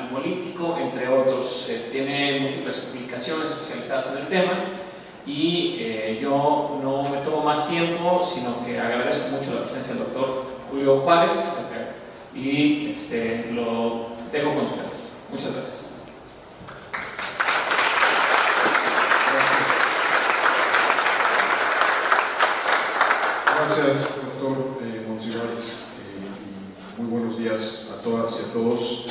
Animal Político, entre otros. Eh, tiene múltiples publicaciones especializadas en el tema y eh, yo no me tomo más tiempo, sino que agradezco mucho la presencia del doctor Julio Juárez y este, lo dejo con ustedes. Muchas gracias. Gracias, doctor eh, muy buenos días a todas y a todos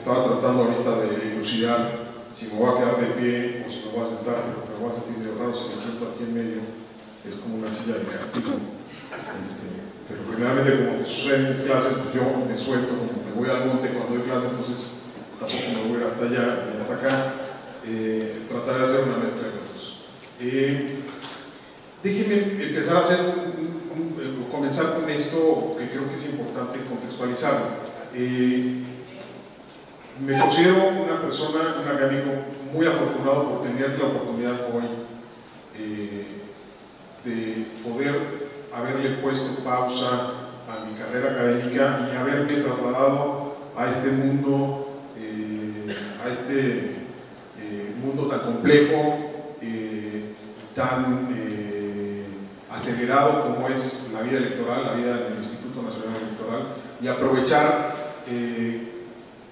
estaba tratando ahorita de elucidar si me voy a quedar de pie o si me voy a sentar, pero me voy a sentir de raro si me siento aquí en medio, es como una silla de castigo. Este, pero generalmente como sucede en mis clases, pues yo me suelto, como me voy al monte cuando doy clase, entonces tampoco me voy hasta allá ni hasta acá. Eh, trataré de hacer una mezcla de los dos. Eh, déjenme empezar a hacer comenzar con esto que creo que es importante contextualizar. Eh, me considero una persona, un académico muy afortunado por tener la oportunidad hoy eh, de poder haberle puesto pausa a mi carrera académica y haberme trasladado a este mundo, eh, a este eh, mundo tan complejo, tan acelerado como es la vida electoral, la vida en el Instituto Nacional Electoral, y aprovechar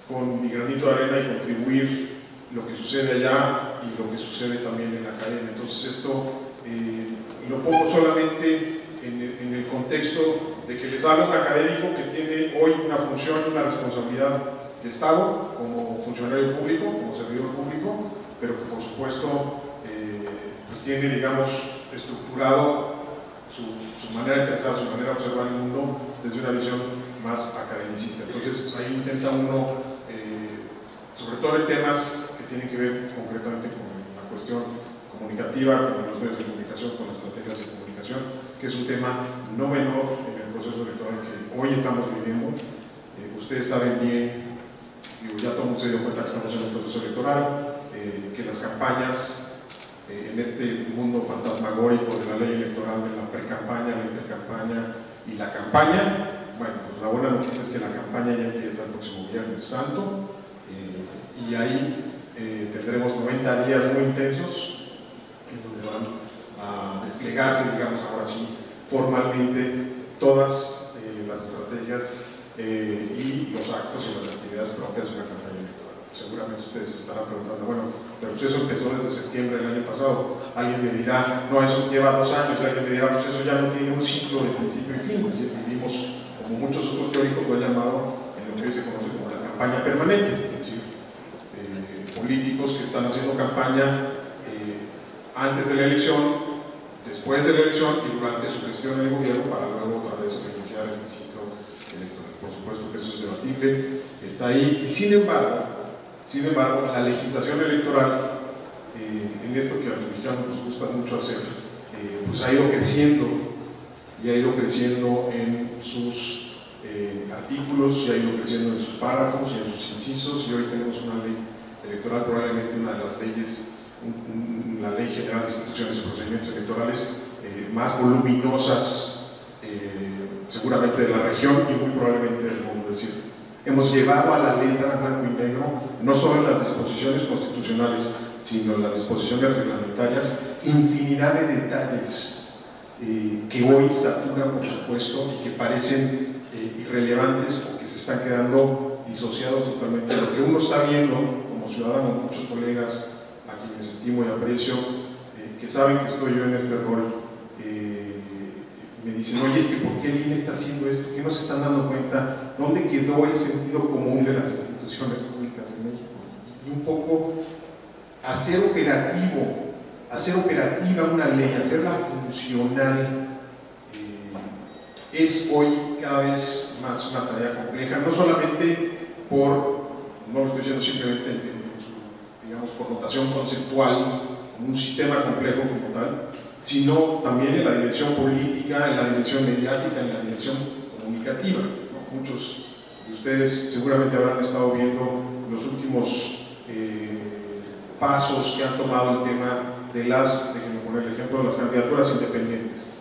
con mi granito de arena y contribuir lo que sucede allá y lo que sucede también en la academia. Entonces esto eh, lo pongo solamente en el, contexto de que les habla un académico que tiene hoy una función, una responsabilidad de Estado como funcionario público, como servidor público, pero que por supuesto eh, pues tiene, digamos, estructurado su, su, manera de pensar, su manera de observar el mundo desde una visión más academicista. Entonces ahí intenta uno sobre todo en temas que tienen que ver concretamente con la cuestión comunicativa, con los medios de comunicación, con las estrategias de comunicación, que es un tema no menor en el proceso electoral que hoy estamos viviendo. Eh, ustedes saben bien, digo, ya todo el mundo se dio cuenta que estamos en un proceso electoral, eh, que las campañas eh, en este mundo fantasmagórico de la ley electoral, de la pre-campaña, la intercampaña y la campaña, bueno, pues la buena noticia es que la campaña ya empieza el próximo Viernes Santo, y ahí eh, tendremos 90 días muy intensos en donde van a desplegarse, digamos ahora sí, formalmente todas eh, las estrategias eh, y los actos y las actividades propias de una campaña. Seguramente ustedes estarán preguntando, bueno, pero pues eso empezó desde septiembre del año pasado. Alguien me dirá, no, eso lleva dos años, alguien me dirá, pues eso ya no tiene un ciclo de principio y fin. Es vivimos, como muchos otros teóricos lo han llamado, en lo que hoy se conoce como la campaña permanente. Es decir, políticos que están haciendo campaña eh, antes de la elección, después de la elección y durante su gestión en el gobierno para luego otra vez reiniciar este ciclo electoral. Por supuesto que eso es debatible, está ahí y sin embargo, sin embargo, la legislación electoral eh, en esto que a los mexicanos nos gusta mucho hacer, eh, pues ha ido creciendo y ha ido creciendo en sus artículos, y ha ido creciendo en sus párrafos y en sus incisos y hoy tenemos una ley electoral probablemente una de las leyes la Ley General de Instituciones y Procedimientos Electorales eh, más voluminosas, eh, seguramente de la región y muy probablemente del mundo. Es decir, hemos llevado a la letra blanco y negro, no solo las disposiciones constitucionales, sino las disposiciones reglamentarias, infinidad de detalles eh, que hoy saturan, por supuesto, y que parecen irrelevantes o que se están quedando disociados totalmente lo que uno está viendo como ciudadano, muchos colegas quienes estimo y aprecio, eh, que saben que estoy yo en este rol, eh, me dicen, oye, es que ¿por qué el INE está haciendo esto? ¿Qué no se están dando cuenta? ¿Dónde quedó el sentido común de las instituciones públicas en México? Y un poco hacer operativo, hacer operativa una ley, hacerla funcional, eh, es hoy cada vez más una tarea compleja, no solamente por, no lo estoy diciendo simplemente en digamos, connotación conceptual, un sistema complejo como tal, sino también en la dimensión política, en la dimensión mediática, en la dimensión comunicativa. Muchos de ustedes seguramente habrán estado viendo los últimos eh, pasos que han tomado el tema de las, déjenme poner el ejemplo, de las candidaturas independientes.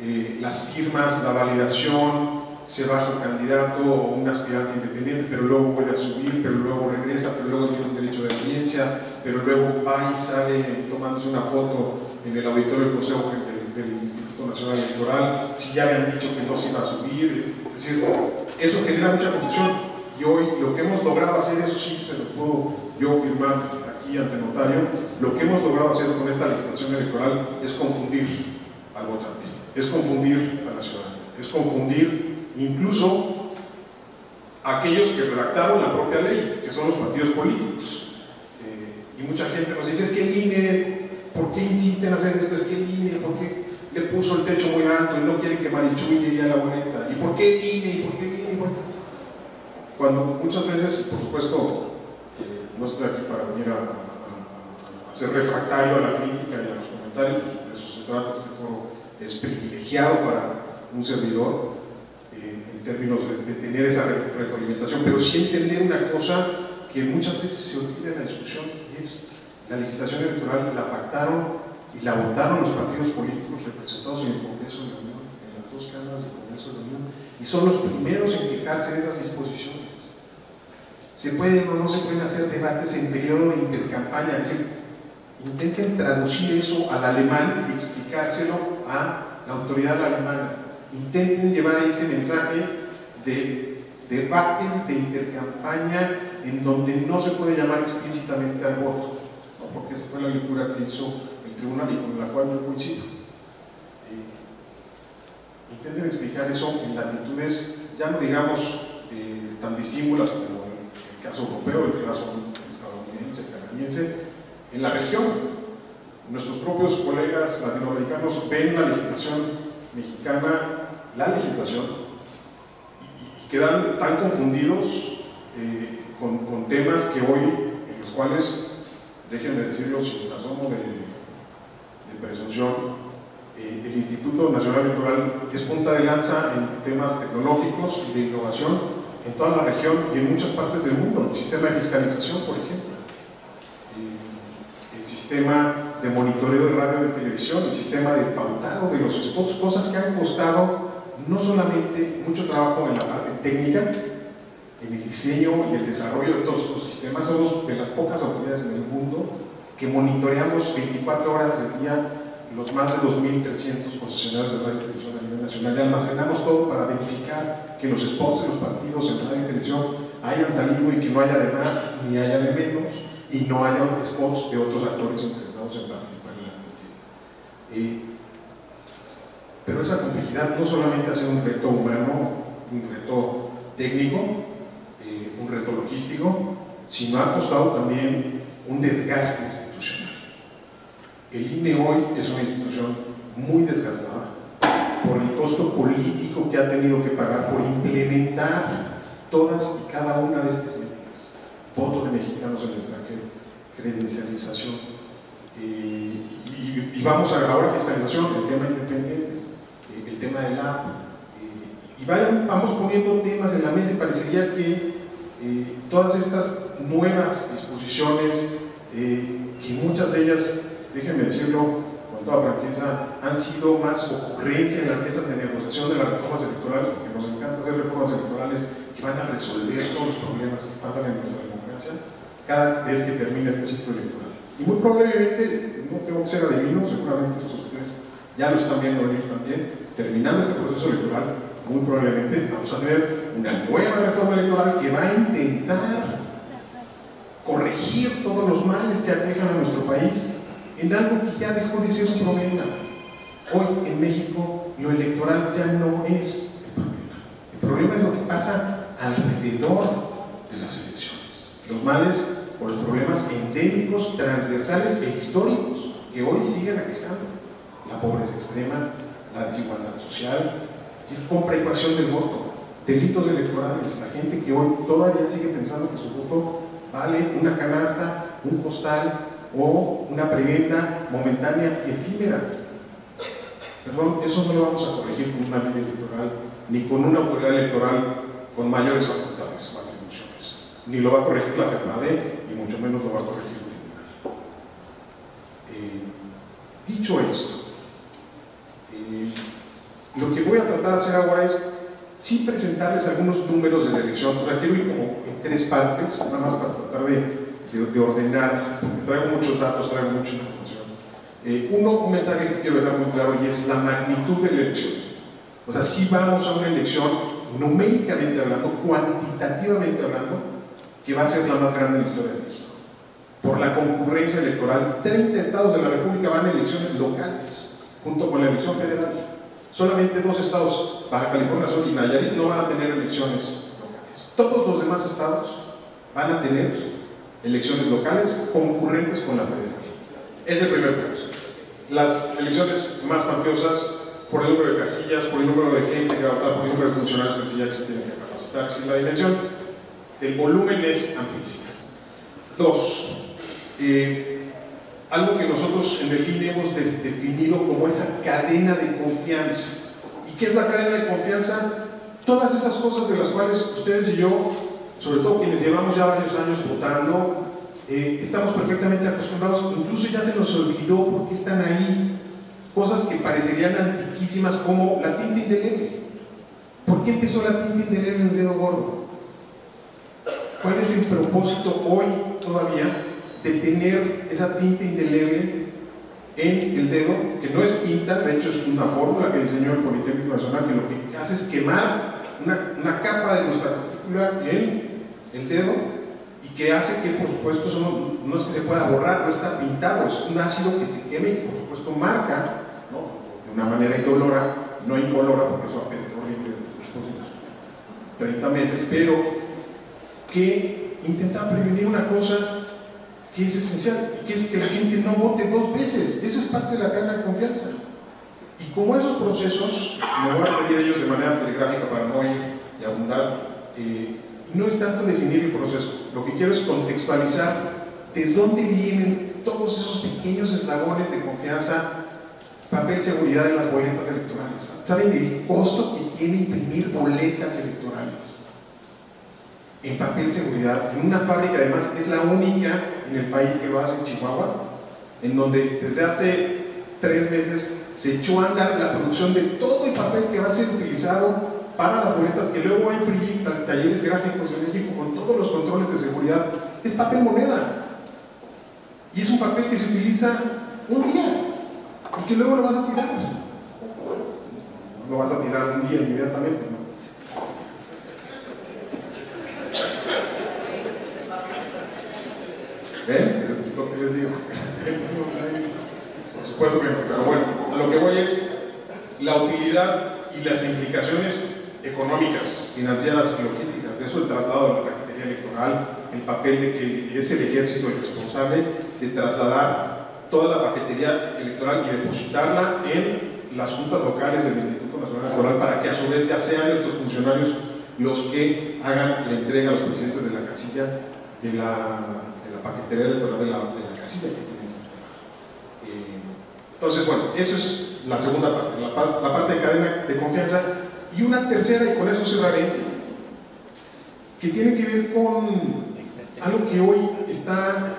Eh, las firmas, la validación, se baja un candidato o un aspirante independiente, pero luego vuelve a subir, pero luego regresa, pero luego tiene un derecho de audiencia, pero luego va y sale tomándose una foto en el auditorio del Consejo del, Instituto Nacional Electoral, si ya habían dicho que no se iba a subir, es decir, eso genera mucha confusión. Y hoy lo que hemos logrado hacer, eso sí se lo puedo yo firmar aquí ante notario, lo que hemos logrado hacer con esta legislación electoral es confundir al votante, es confundir a la ciudadanía, es confundir incluso aquellos que redactaron la propia ley, que son los partidos políticos. Eh, y mucha gente nos dice, es que el INE, ¿por qué insisten en hacer esto? Es que ¿por qué le puso el techo muy alto y no quieren que Marichuy llegue a la boneta? ¿Y por qué el? ¿Y por qué el? Cuando muchas veces, por supuesto, eh, no estoy aquí para venir a, ser refractario a la crítica y a los comentarios, de eso se trata, este foro es privilegiado para un servidor, términos de, tener esa retroalimentación, pero sí entender una cosa que muchas veces se olvida en la discusión, y es la legislación electoral la pactaron y la votaron los partidos políticos representados en el Congreso de la Unión, en las dos cámaras del Congreso de la Unión, y son los primeros en quejarse de esas disposiciones. Se pueden o no se pueden hacer debates en periodo de intercampaña, es decir, intenten traducir eso al alemán y explicárselo a la autoridad alemana intenten llevar ese mensaje de debates de intercampaña en donde no se puede llamar explícitamente al voto, porque esa fue la lectura que hizo el tribunal y con la cual yo coincido. Eh, intenten explicar eso en latitudes, ya no digamos eh, tan disímulas como el caso europeo, el caso estadounidense, canadiense, en la región. Nuestros propios colegas latinoamericanos ven la legislación mexicana la legislación y, quedan tan confundidos eh, con, temas que hoy, en los cuales, déjenme decirlo sin asomo de, de presunción, eh, el Instituto Nacional Electoral es punta de lanza en temas tecnológicos y de innovación en toda la región y en muchas partes del mundo. El sistema de fiscalización, por ejemplo, eh, el sistema de monitoreo de radio y televisión, el sistema de pautado de los spots, cosas que han costado no solamente mucho trabajo en la parte técnica, en el diseño y el desarrollo de todos estos sistemas, somos de las pocas autoridades en el mundo que monitoreamos 24 horas del día los más de 2.300 concesionarios de radio y televisión a nivel nacional y almacenamos todo para verificar que los spots de los partidos en radio y televisión hayan salido y que no haya de más ni haya de menos y no haya spots de otros actores interesados en participar en la contienda. Eh, pero esa complejidad no solamente ha sido un reto humano, un reto técnico, un reto logístico, sino ha costado también un desgaste institucional. El INE hoy es una institución muy desgastada por el costo político que ha tenido que pagar por implementar todas y cada una de estas medidas. Voto de mexicanos en el extranjero, credencialización. Eh, y, y, vamos a ahora fiscalización, el tema independientes, tema del app, eh, y vamos poniendo temas en la mesa y parecería que eh, todas estas nuevas disposiciones eh, que muchas de ellas, déjenme decirlo con toda franqueza, han sido más ocurrencia en las mesas de negociación de las reformas electorales, porque nos encanta hacer reformas electorales que van a resolver todos los problemas que pasan en nuestra democracia cada vez que termina este ciclo electoral. Y muy probablemente, no tengo que ser adivino, seguramente estos ustedes ya lo están viendo venir también, terminando este proceso electoral, muy probablemente vamos a tener una nueva reforma electoral que va a intentar corregir todos los males que aquejan a nuestro país en algo que ya dejó de ser un problema. Hoy en México lo electoral ya no es el problema. El problema es lo que pasa alrededor de las elecciones. Los males o los problemas endémicos, transversales e históricos que hoy siguen aquejando. La pobreza extrema, la desigualdad social, y coacción del voto, delitos electorales, la gente que hoy todavía sigue pensando que su voto vale una canasta, un postal o una preventa momentánea y efímera. Perdón, eso no lo vamos a corregir con una ley electoral ni con una autoridad electoral con mayores facultades o atribuciones. Ni lo va a corregir la FEPADE y mucho menos lo va a corregir el tribunal. Eh, dicho esto, eh, lo que voy a tratar de hacer ahora es sí presentarles algunos números de la elección. O sea, quiero ir como en tres partes, nada más para tratar de, de, ordenar, porque traigo muchos datos, traigo mucha información. Eh, uno, un mensaje que quiero dejar muy claro y es la magnitud de la elección. O sea, si vamos a una elección numéricamente hablando, cuantitativamente hablando, que va a ser la más grande en la historia de México. Por la concurrencia electoral, 30 estados de la República van a elecciones locales, junto con la elección federal. Solamente dos estados, Baja California Sur y Nayarit, no van a tener elecciones locales. Todos los demás estados van a tener elecciones locales concurrentes con la federal. Es el primer punto. Las elecciones más cuantiosas por el número de casillas, por el número de gente que va a votar, por el número de funcionarios que ya se tienen que capacitar. La dimensión del volumen es amplísima. Dos, eh, algo que nosotros en el INE hemos definido como esa cadena de confianza. ¿Y qué es la cadena de confianza? Todas esas cosas de las cuales ustedes y yo, sobre todo quienes llevamos ya varios años votando, eh, estamos perfectamente acostumbrados, incluso ya se nos olvidó por qué están ahí cosas que parecerían antiquísimas como la tinta indeleble. ¿Por qué empezó la tinta indeleble en el dedo gordo? ¿Cuál es el propósito hoy todavía de tener esa tinta indeleble en el dedo, que no es tinta, de hecho es una fórmula que diseñó el Politécnico Nacional, que lo que hace es quemar una, una capa de nuestra partícula en el dedo y que hace que, por supuesto, eso no, es que se pueda borrar, no está pintado, es un ácido que te quema y por supuesto, marca ¿no? de una manera indolora, no incolora, porque eso apenas horrible 30 meses, pero que intenta prevenir una cosa que es esencial, que es que la gente no vote dos veces. Eso es parte de la cadena de confianza. Y como esos procesos, me voy a pedir ellos de manera telegráfica para no ir y abundar, eh, no es tanto definir el proceso, lo que quiero es contextualizar de dónde vienen todos esos pequeños eslabones de confianza, papel seguridad en las boletas electorales. ¿Saben el costo que tiene imprimir boletas electorales? En papel seguridad, en una fábrica además, es la única en el país que lo hace en Chihuahua, en donde desde hace tres meses se echó a andar la producción de todo el papel que va a ser utilizado para las boletas que luego va a imprimir talleres gráficos en México con todos los controles de seguridad. Es papel moneda. Y es un papel que se utiliza un día y que luego lo vas a tirar. No lo vas a tirar un día inmediatamente, ¿no? ¿Ven? Es lo les digo. Por supuesto que no, pero bueno, a lo que voy es la utilidad y las implicaciones económicas, financieras y logísticas de eso, el traslado de la paquetería electoral, el papel de que es el ejército el responsable de trasladar toda la paquetería electoral y depositarla en las juntas locales del Instituto Nacional Electoral para que a su vez ya sean estos funcionarios los que hagan la entrega a los presidentes de la casilla de la paquetería de la, de la casilla que tienen. Eh, entonces, bueno, eso es la segunda parte, la, la, parte de cadena de confianza. Y una tercera, y con eso cerraré, que tiene que ver con algo que hoy está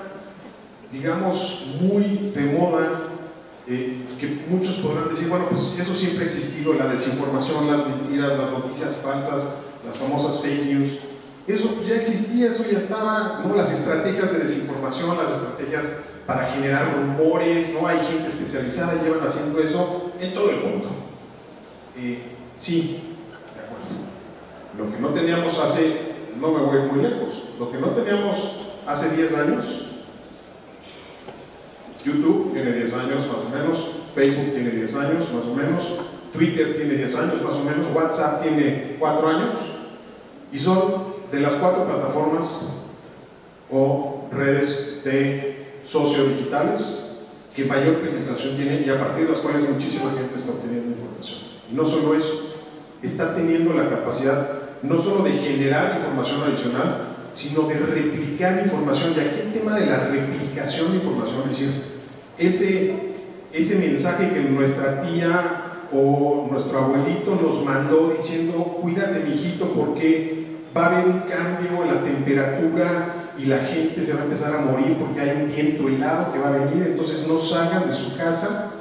digamos, muy de moda, eh, que muchos podrán decir, bueno, pues eso siempre ha existido, la desinformación, las mentiras, las noticias falsas, las famosas fake news. Eso ya existía, eso ya estaba, ¿no? Las estrategias de desinformación, las estrategias para generar rumores, ¿no? Hay gente especializada, llevan haciendo eso en todo el mundo. Eh, sí, de acuerdo. Lo que no teníamos hace, no me voy muy lejos, lo que no teníamos hace 10 años, YouTube tiene 10 años más o menos, Facebook tiene 10 años más o menos, Twitter tiene 10 años más o menos, WhatsApp tiene 4 años, y son de las cuatro plataformas o redes de sociodigitales que mayor penetración tienen y a partir de las cuales muchísima gente está obteniendo información. Y no solo eso, está teniendo la capacidad no solo de generar información adicional, sino de replicar información. Y aquí el tema de la replicación de información, es decir, ese, ese mensaje que nuestra tía o nuestro abuelito nos mandó diciendo, cuídate mijito porque va a haber un cambio en la temperatura y la gente se va a empezar a morir porque hay un viento helado que va a venir, entonces no salgan de su casa.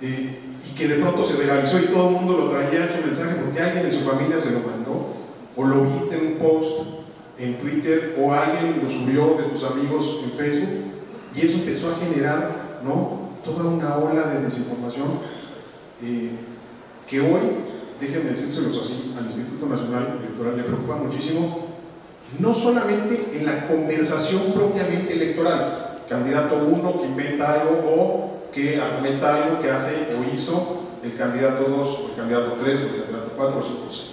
Eh, y que de pronto se viralizó y todo el mundo lo traía en su mensaje porque alguien en su familia se lo mandó, o lo viste en un post en Twitter, o alguien lo subió de tus amigos en Facebook, y eso empezó a generar ¿no? toda una ola de desinformación eh, que hoy déjenme decírselos así, al Instituto Nacional Electoral le preocupa muchísimo, no solamente en la conversación propiamente electoral, candidato uno que inventa algo o que argumenta algo que hace o hizo el candidato 2 o el candidato 3 o el candidato 4 o 5 o 6.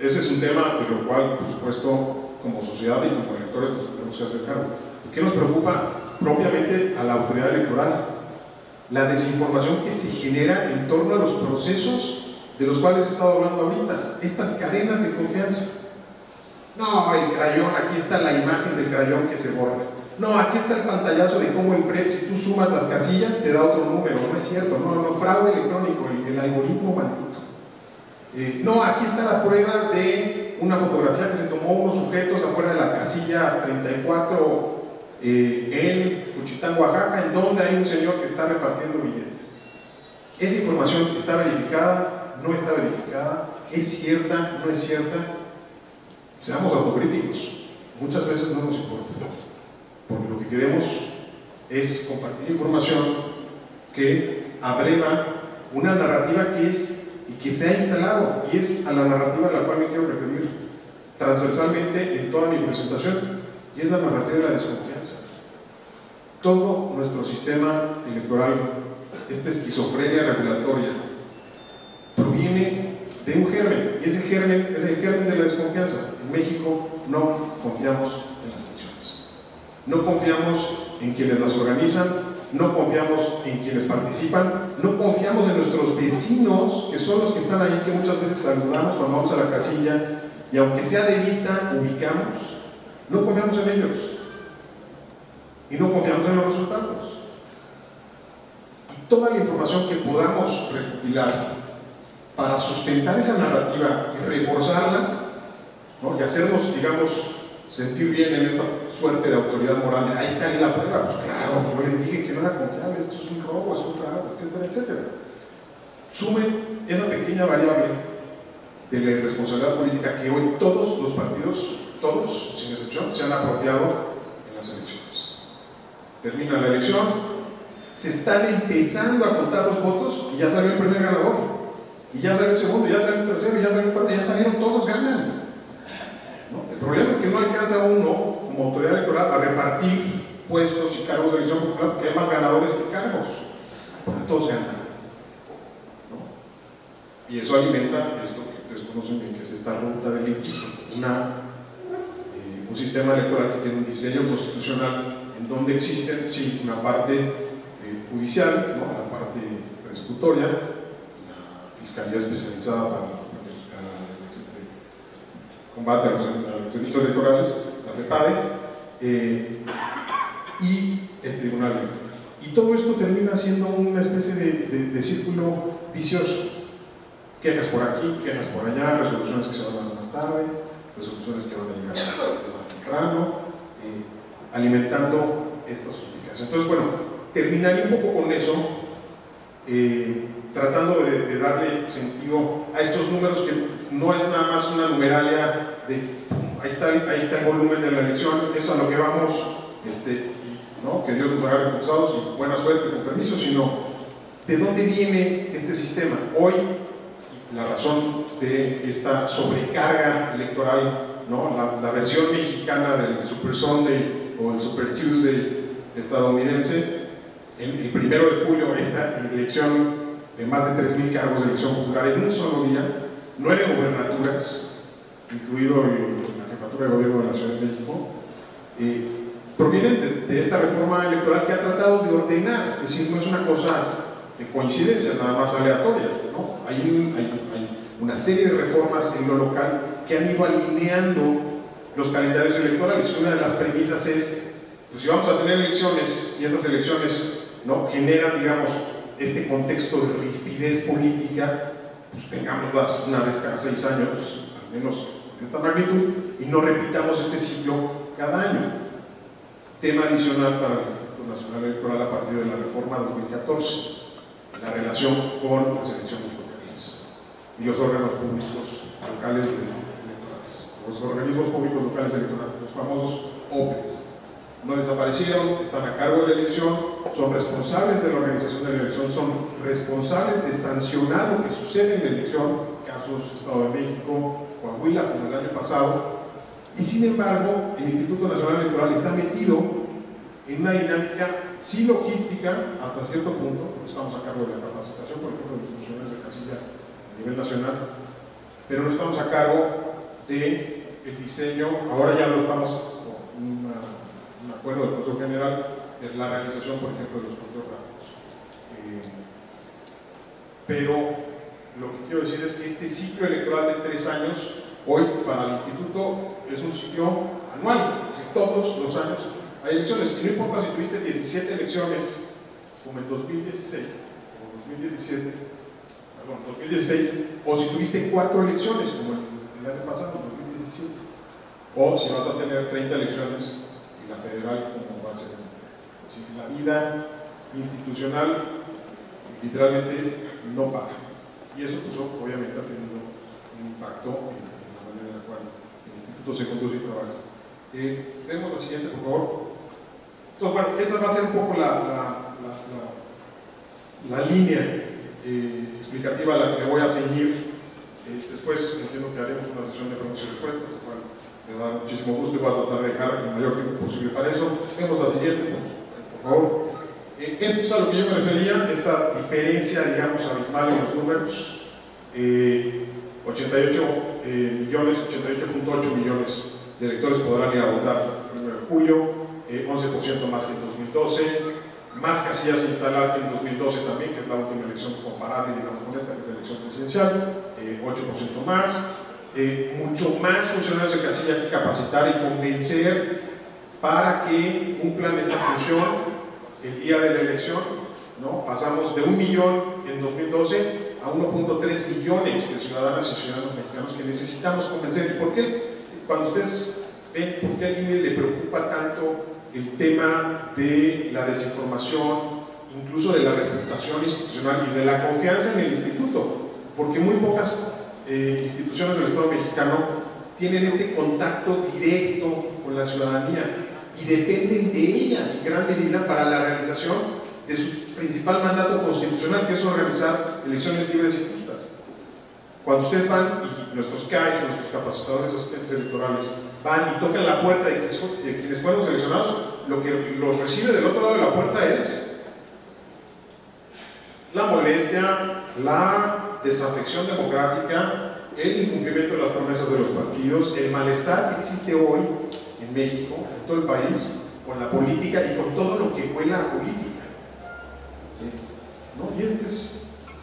Ese es un tema de lo cual, por supuesto, como sociedad y como electores nos tenemos que hacer cargo. ¿Qué nos preocupa propiamente a la autoridad electoral? La desinformación que se genera en torno a los procesos de los cuales he estado hablando ahorita, estas cadenas de confianza. No, el crayón, aquí está la imagen del crayón que se borra. No, aquí está el pantallazo de cómo el PREP, si tú sumas las casillas, te da otro número. No es cierto, no, no, fraude electrónico, el, algoritmo maldito. Eh, no, aquí está la prueba de una fotografía que se tomó unos sujetos afuera de la casilla 34 eh, en Cuchitán, Oaxaca, en donde hay un señor que está repartiendo billetes. Esa información está verificada, no está verificada, es cierta, no es cierta. Seamos autocríticos, muchas veces no nos importa, porque lo que queremos es compartir información que abreva una narrativa que es y que se ha instalado, y es a la narrativa a la cual me quiero referir transversalmente en toda mi presentación, y es la narrativa de la desconfianza todo nuestro sistema electoral, esta esquizofrenia regulatoria, proviene de un germen, y ese germen es el germen de la desconfianza. En México no confiamos en las elecciones, no confiamos en quienes las organizan, no confiamos en quienes participan, no confiamos en nuestros vecinos, que son los que están ahí, que muchas veces saludamos cuando vamos a la casilla, y aunque sea de vista, ubicamos, no confiamos en ellos y no confiamos en los resultados. Y toda la información que podamos recopilar para sustentar esa narrativa y reforzarla y hacernos, digamos, sentir bien en esta suerte de autoridad moral, ahí está ahí la prueba, pues claro, yo les dije que no era confiable, esto es un robo, es un fraude, etcétera, etcétera. Sumen esa pequeña variable de la irresponsabilidad política que hoy todos los partidos, todos, sin excepción, se han apropiado termina la elección, se están empezando a contar los votos y ya salió el primer ganador, y ya salió el segundo, ya salió el tercero, ya salió el cuarto, ya salieron todos ganan. El problema es que no alcanza uno, como autoridad electoral, a repartir puestos y cargos de elección popular porque hay más ganadores que cargos, porque todos ganan. Y eso alimenta esto que ustedes conocen bien, que es esta ruta del litigio, eh, un sistema electoral que tiene un diseño constitucional en donde existen, sí, una parte eh, judicial, ¿no? la parte persecutoria, la Fiscalía Especializada para, el combate a los, delitos electorales, la FEPADE, eh, y el Tribunal. Y todo esto termina siendo una especie de, de, círculo vicioso. Quejas por aquí, quejas por allá, resoluciones que se van a dar más tarde, resoluciones que van a llegar más temprano, alimentando estas suspicacias. Entonces, bueno, terminaría un poco con eso, eh, tratando de, darle sentido a estos números que no es nada más una numeralia de ahí está, el volumen de la elección, eso es a lo que vamos, este, ¿no? que Dios nos haga recursados y buena suerte, con permiso, sino de dónde viene este sistema. Hoy, la razón de esta sobrecarga electoral, ¿no? la, versión mexicana del Super Sunday o el Super Tuesday estadounidense, el, el primero de julio, esta elección de más de 3.000 cargos de elección popular en un solo día, nueve gobernaturas, incluido la jefatura de gobierno de la Ciudad de México, eh, provienen de, esta reforma electoral que ha tratado de ordenar, es decir, no es una cosa de coincidencia, nada más aleatoria. ¿no? Hay, hay, una serie de reformas en lo local que han ido alineando los calendarios electorales. Una de las premisas es, pues si vamos a tener elecciones y esas elecciones ¿no? generan, digamos, este contexto de rispidez política, pues tengámoslas una vez cada seis años, al menos de esta magnitud, y no repitamos este ciclo cada año. Tema adicional para el Instituto Nacional Electoral a partir de la reforma 2014, la relación con las elecciones locales y los órganos públicos locales electorales, los organismos públicos locales electorales, los famosos OPEs. No desaparecieron, están a cargo de la elección, son responsables de la organización de la elección, son responsables de sancionar lo que sucede en la elección, casos Estado de México, Coahuila, como el año pasado, y sin embargo el Instituto Nacional Electoral está metido en una dinámica sí logística hasta cierto punto, porque estamos a cargo de la capacitación, por ejemplo, de los funcionarios de casilla a nivel nacional, pero no estamos a cargo de el diseño, ahora ya lo estamos acuerdo del Consejo General de la realización, por ejemplo, de los conteos rápidos. Eh, pero lo que quiero decir es que este ciclo electoral de tres años, hoy para el Instituto es un ciclo anual, todos los años hay elecciones, y no importa si tuviste 17 elecciones, como en 2016, o 2017, perdón, 2016, o si tuviste cuatro elecciones, como el, el año pasado, 2017, o si vas a tener 30 elecciones la federal como va a ser la vida institucional literalmente no para. Y eso pues, obviamente ha tenido un impacto en, la manera en la cual el instituto se conduce y trabaja. Eh, la siguiente, por favor. Entonces, bueno, esa va a ser un poco la, la, la, línea eh, explicativa a la que me voy a ceñir. Eh, después entiendo que haremos una sesión de preguntas y respuestas, lo cual me da muchísimo gusto y voy a tratar de dejar el mayor tiempo posible para eso. Vemos la siguiente, por favor. Eh, esto es a lo que yo me refería, esta diferencia, digamos, abismal en los números. 88 eh, millones, 88.8 millones de electores podrán ir a votar el 1 de julio, 11% más que en 2012, más casillas instalar que en 2012 también, que es la última elección comparable, digamos, con esta, que es la elección presidencial, 8% más, eh, mucho más funcionarios de casilla que capacitar y convencer para que cumplan esta función el día de la elección. ¿no? Pasamos de un millón en 2012 a 1.3 millones de ciudadanas y ciudadanos mexicanos que necesitamos convencer. ¿Y por qué? Cuando ustedes ven por qué a INE le preocupa tanto el tema de la desinformación, incluso de la reputación institucional y de la confianza en el instituto, porque muy pocas eh, instituciones del Estado mexicano tienen este contacto directo con la ciudadanía y dependen de ella en gran medida para la realización de su principal mandato constitucional, que es organizar elecciones libres y justas. Cuando ustedes van, y nuestros CAIs, nuestros capacitadores asistentes electorales, van y tocan la puerta de quienes fueron seleccionados, lo que los recibe del otro lado de la puerta es la molestia, la desafección democrática, el incumplimiento de las promesas de los partidos, el malestar que existe hoy en México, en todo el país, con la política y con todo lo que huela a política. ¿No? Y este es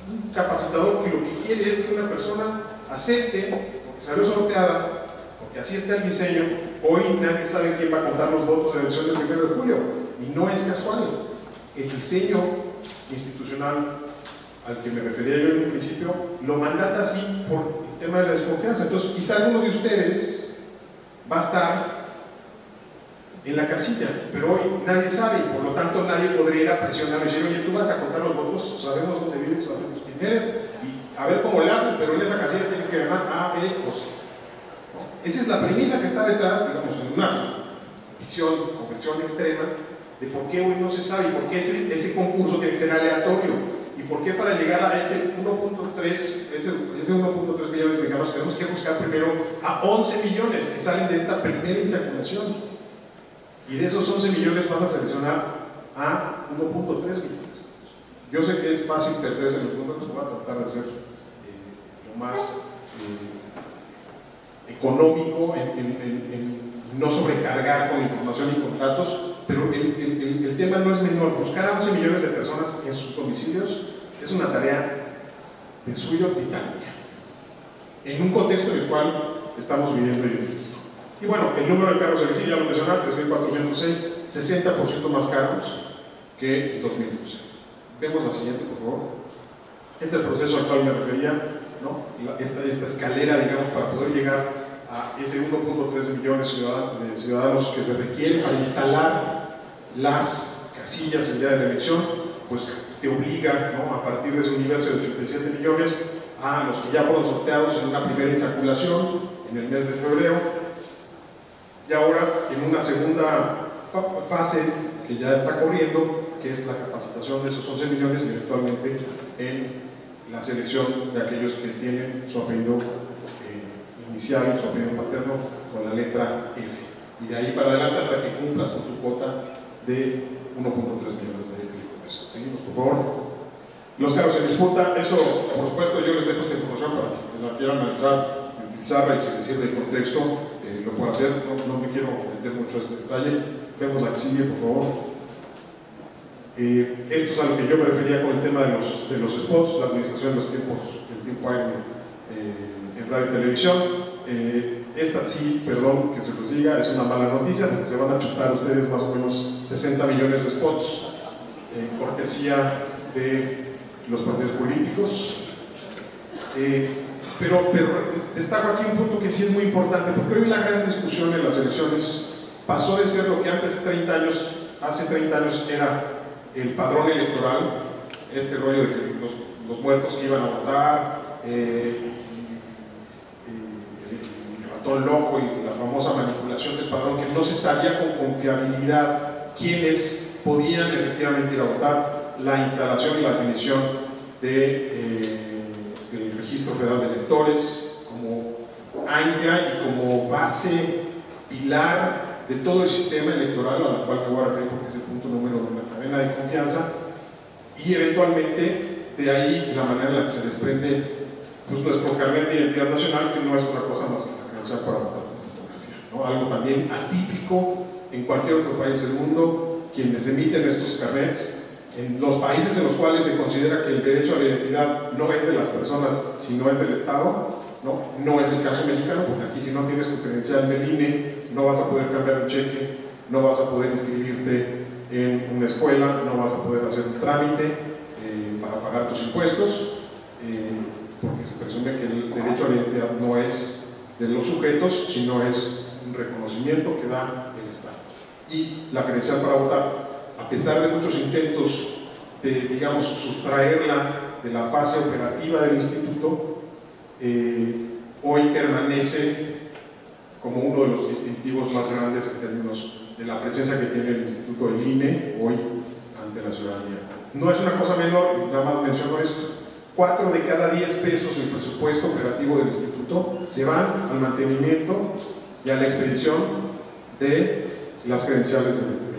un capacitador que lo que quiere es que una persona acepte, porque salió sorteada, porque así está el diseño, hoy nadie sabe quién va a contar los votos en la elección del 1 de julio, y no es casual. El diseño institucional al que me refería yo en un principio, lo mandata así por el tema de la desconfianza. Entonces, quizá alguno de ustedes va a estar en la casilla, pero hoy nadie sabe y por lo tanto nadie podría ir a presionar y decir, oye, tú vas a contar los votos, sabemos dónde vives, sabemos quién eres, y a ver cómo le haces, pero en esa casilla tiene que ganar A, B o C. Esa es la premisa que está detrás, digamos, en una visión o versión extrema de por qué hoy no se sabe y por qué ese, concurso tiene que ser aleatorio por qué para llegar a ese 1.3 ese, ese 1.3 millones de mexicanos tenemos que buscar primero a 11 millones que salen de esta primera insaculación y de esos 11 millones vas a seleccionar a 1.3 millones. Yo sé que es fácil perderse los números, voy a tratar de ser eh, lo más eh, económico en, no sobrecargar con información y con datos, pero el, tema no es menor. Buscar a 11 millones de personas en sus domicilios es una tarea de suyo titánica, en un contexto en el cual estamos viviendo hoy en día. Y bueno, el número de carros elegidos, ya lo mencioné, 3.406, 60% más carros que 2012. Vemos la siguiente, por favor. Este es el proceso al cual me refería, ¿no? esta, esta escalera, digamos, para poder llegar a ese 1.3 millones de ciudadanos que se requiere para instalar las casillas el día de la elección, pues te obliga, ¿no? a partir de ese universo de 87 millones, a los que ya fueron sorteados en una primera insaculación en el mes de febrero, y ahora en una segunda fase que ya está corriendo, que es la capacitación de esos 11 millones y eventualmente en la selección de aquellos que tienen su apellido eh, inicial, su apellido paterno, con la letra F. Y de ahí para adelante hasta que cumplas con tu cuota de 1.3 millones pesos. Seguimos, por favor. Los cargos en disputa, eso, por supuesto, yo les dejo esta información para que la quieran analizar, utilizarla y si les sirve el contexto, eh, lo puedo hacer, no, no, me quiero meter mucho a este detalle. Vemos la que sigue, por favor. Eh, esto es a lo que yo me refería con el tema de los, de los spots, la administración de los tiempos, el tiempo aéreo eh, en radio y televisión. Eh, esta sí, perdón que se los diga, es una mala noticia porque se van a chutar ustedes más o menos 60 millones de spots en cortesía de los partidos políticos. Eh, pero, pero destaco aquí un punto que sí es muy importante, porque hoy la gran discusión en las elecciones pasó de ser lo que antes 30 años, hace 30 años era el padrón electoral, este rollo de los, muertos que iban a votar, eh, el ratón loco y la famosa manipulación del padrón, que no se sabía con confiabilidad quiénes podían efectivamente ir a votar, la instalación y la definición de... Eh, del Registro Federal de Electores como ancla y como base pilar de todo el sistema electoral a la cual me voy a referir porque es el punto número de la cadena de confianza y eventualmente de ahí la manera en la que se desprende pues, nuestro carnet de identidad nacional que no es otra cosa más que la credencial para votar fotografía ¿no? algo también atípico en cualquier otro país del mundo quienes emiten estos carnets en los países en los cuales se considera que el derecho a la identidad no es de las personas, sino es del Estado, ¿no? es el caso mexicano, porque aquí si no tienes tu credencial del INE, no vas a poder cambiar un cheque, no vas a poder inscribirte en una escuela, no vas a poder hacer un trámite eh, para pagar tus impuestos, eh, porque se presume que el derecho a la identidad no es de los sujetos, sino es un reconocimiento que da el Estado. Y la credencial para votar a pesar de muchos intentos de, digamos, sustraerla de la fase operativa del instituto, eh, hoy permanece como uno de los distintivos más grandes en términos de la presencia que tiene el Instituto del INE hoy ante la ciudadanía. No es una cosa menor, nada más menciono esto, cuatro de cada diez pesos del presupuesto operativo del instituto se van al mantenimiento y a la expedición de las credenciales de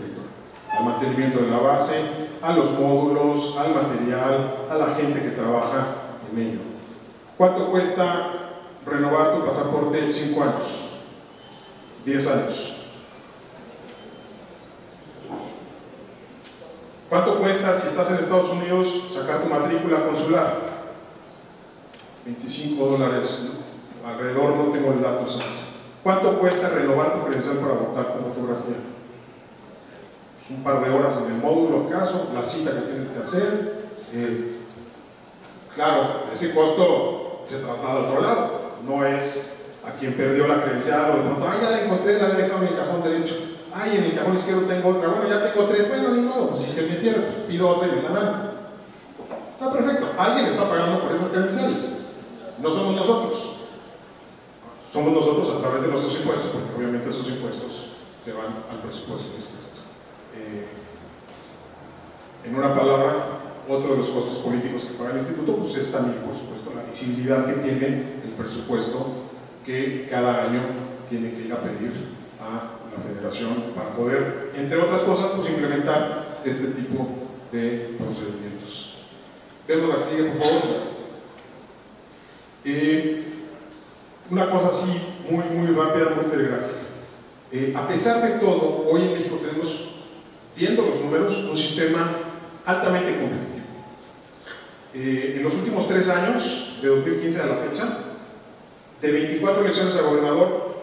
al mantenimiento de la base, a los módulos, al material, a la gente que trabaja en ello. ¿Cuánto cuesta renovar tu pasaporte en 5 años? 10 años. ¿Cuánto cuesta si estás en Estados Unidos sacar tu matrícula consular? 25 dólares, alrededor no tengo el dato exacto. ¿Cuánto cuesta renovar tu credencial para votar con fotografía? un par de horas en el módulo caso, la cita que tienes que hacer. Eh, claro, ese costo se traslada a otro lado, no es a quien perdió la credencial o de pronto, ah, ya la encontré, la dejado en el cajón derecho. ay, en el cajón izquierdo tengo otra, bueno, ya tengo tres, bueno, ni modo, pues si se me pierde, pues pido otra y me la dan. Está perfecto, alguien está pagando por esas credenciales, no somos nosotros. Somos nosotros a través de nuestros impuestos, porque obviamente esos impuestos se van al presupuesto del instituto. Eh, en una palabra, otro de los costos políticos que paga el instituto pues es también, por supuesto, la visibilidad que tiene el presupuesto que cada año tiene que ir a pedir a la federación para poder, entre otras cosas, pues implementar este tipo de procedimientos. Vemos la que sigue, por favor. Eh, una cosa así muy, muy rápida, muy telegráfica. Eh, a pesar de todo, hoy en México tenemos, viendo los números, un sistema altamente competitivo. Eh, en los últimos tres años, de 2015 a la fecha, de 24 elecciones a gobernador,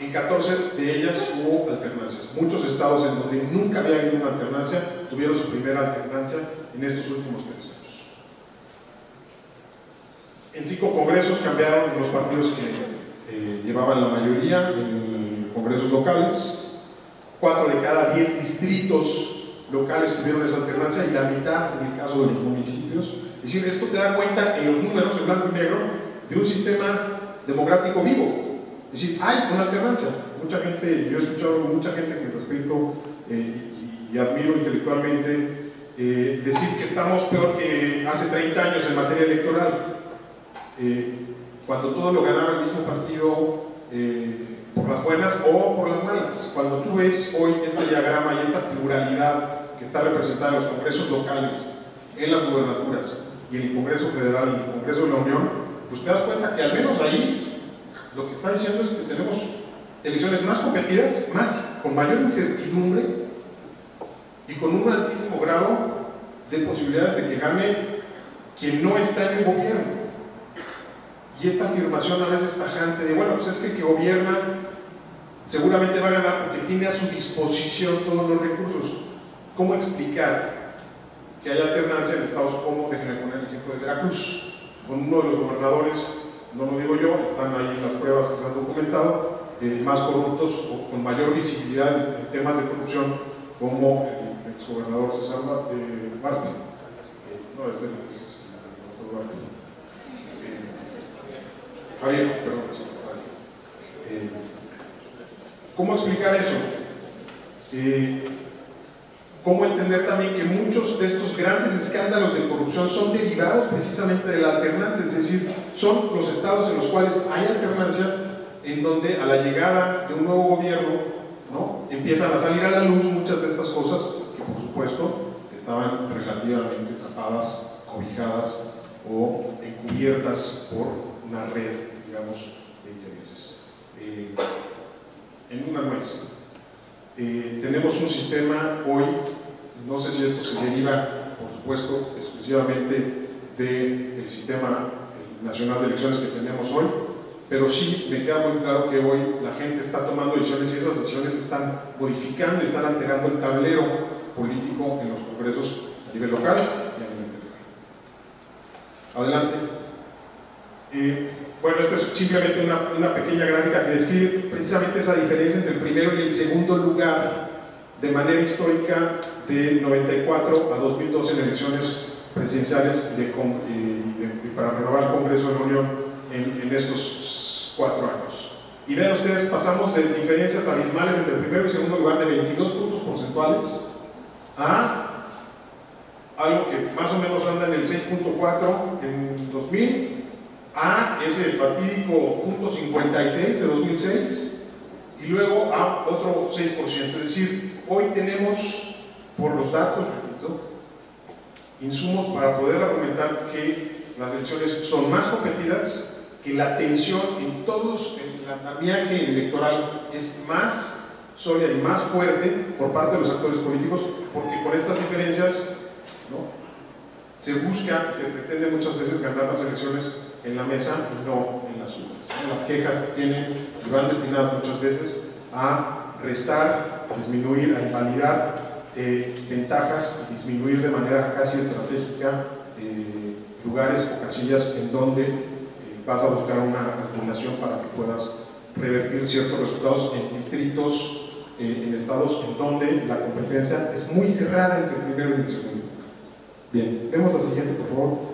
en 14 de ellas hubo alternancias. Muchos estados en donde nunca había habido una alternancia tuvieron su primera alternancia en estos últimos tres años. En cinco congresos cambiaron los partidos que eh, llevaban la mayoría en congresos locales. Cuatro de cada diez distritos locales tuvieron esa alternancia y la mitad en el caso de los municipios. Es decir, esto te da cuenta en los números en blanco y negro de un sistema democrático vivo. Es decir, hay una alternancia. Mucha gente, yo he escuchado mucha gente que respeto eh, y, admiro intelectualmente eh, decir que estamos peor que hace 30 años en materia electoral. Eh, cuando todo lo ganaba el mismo partido por las buenas o por las malas. Cuando tú ves hoy este diagrama y esta pluralidad que está representada en los congresos locales, en las gubernaturas y en el Congreso Federal y el Congreso de la Unión, pues te das cuenta que al menos ahí lo que está diciendo es que tenemos elecciones más competidas, más, con mayor incertidumbre y con un altísimo grado de posibilidades de que gane quien no está en el gobierno. Y esta afirmación a veces tajante de, bueno, pues es que el que gobierna seguramente va a ganar porque tiene a su disposición todos los recursos. ¿Cómo explicar que hay alternancia en estados como, déjenme poner el ejemplo de Veracruz, con uno de los gobernadores, no lo digo yo, están ahí las pruebas que se han documentado, eh, más corruptos o con mayor visibilidad en, temas de corrupción, como el exgobernador César eh, Martín. Eh, no, es el, es el. Javier, perdón. Eh, ¿Cómo explicar eso? Eh, ¿Cómo entender también que muchos de estos grandes escándalos de corrupción son derivados precisamente de la alternancia? Es decir, son los estados en los cuales hay alternancia, en donde a la llegada de un nuevo gobierno ¿no? empiezan a salir a la luz muchas de estas cosas que por supuesto estaban relativamente tapadas, cobijadas o encubiertas por una red de intereses. Eh, en una nuez, eh, tenemos un sistema hoy, no sé si esto se deriva, por supuesto, exclusivamente del sistema nacional de elecciones que tenemos hoy, pero sí me queda muy claro que hoy la gente está tomando decisiones y esas decisiones están modificando y están alterando el tablero político en los congresos a nivel local y a nivel federal. Adelante. Eh, bueno, esta es simplemente una, pequeña gráfica que describe precisamente esa diferencia entre el primero y el segundo lugar de manera histórica de 94 a 2012 en elecciones presidenciales de, para renovar el Congreso de la Unión en, estos cuatro años. Y vean ustedes, pasamos de diferencias abismales entre el primero y segundo lugar de 22 puntos porcentuales a algo que más o menos anda en el 6.4 en 2000 a ese fatídico punto 56 de 2006 y luego a otro 6%. Es decir, hoy tenemos, por los datos, repito, insumos para poder argumentar que las elecciones son más competidas, que la tensión en todos, el andamiaje electoral es más sólida y más fuerte por parte de los actores políticos, porque con estas diferencias ¿no? se busca se pretende muchas veces ganar las elecciones en la mesa y no en las urnas. Las quejas tienen y van destinadas muchas veces a restar, a disminuir, a invalidar eh, ventajas, a disminuir de manera casi estratégica eh, lugares o casillas en donde eh, vas a buscar una acumulación para que puedas revertir ciertos resultados en distritos, en estados en donde la competencia es muy cerrada entre el primero y el segundo. Bien, vemos la siguiente, por favor.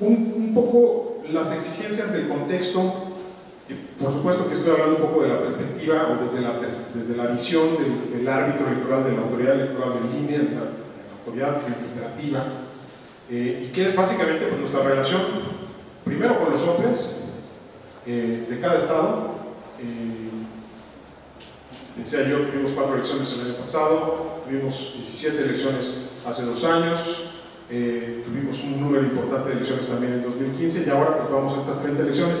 Un, un, poco las exigencias del contexto, por supuesto que estoy hablando un poco de la perspectiva o desde la, desde la visión del, del árbitro electoral, de la autoridad electoral de línea, de la, de la autoridad administrativa, eh, y que es básicamente pues, nuestra relación, primero con los hombres eh, de cada estado. Eh, decía yo, tuvimos cuatro elecciones el año pasado, tuvimos 17 elecciones hace dos años, eh, tuvimos un número importante de elecciones también en 2015 y ahora pues vamos a estas 30 elecciones.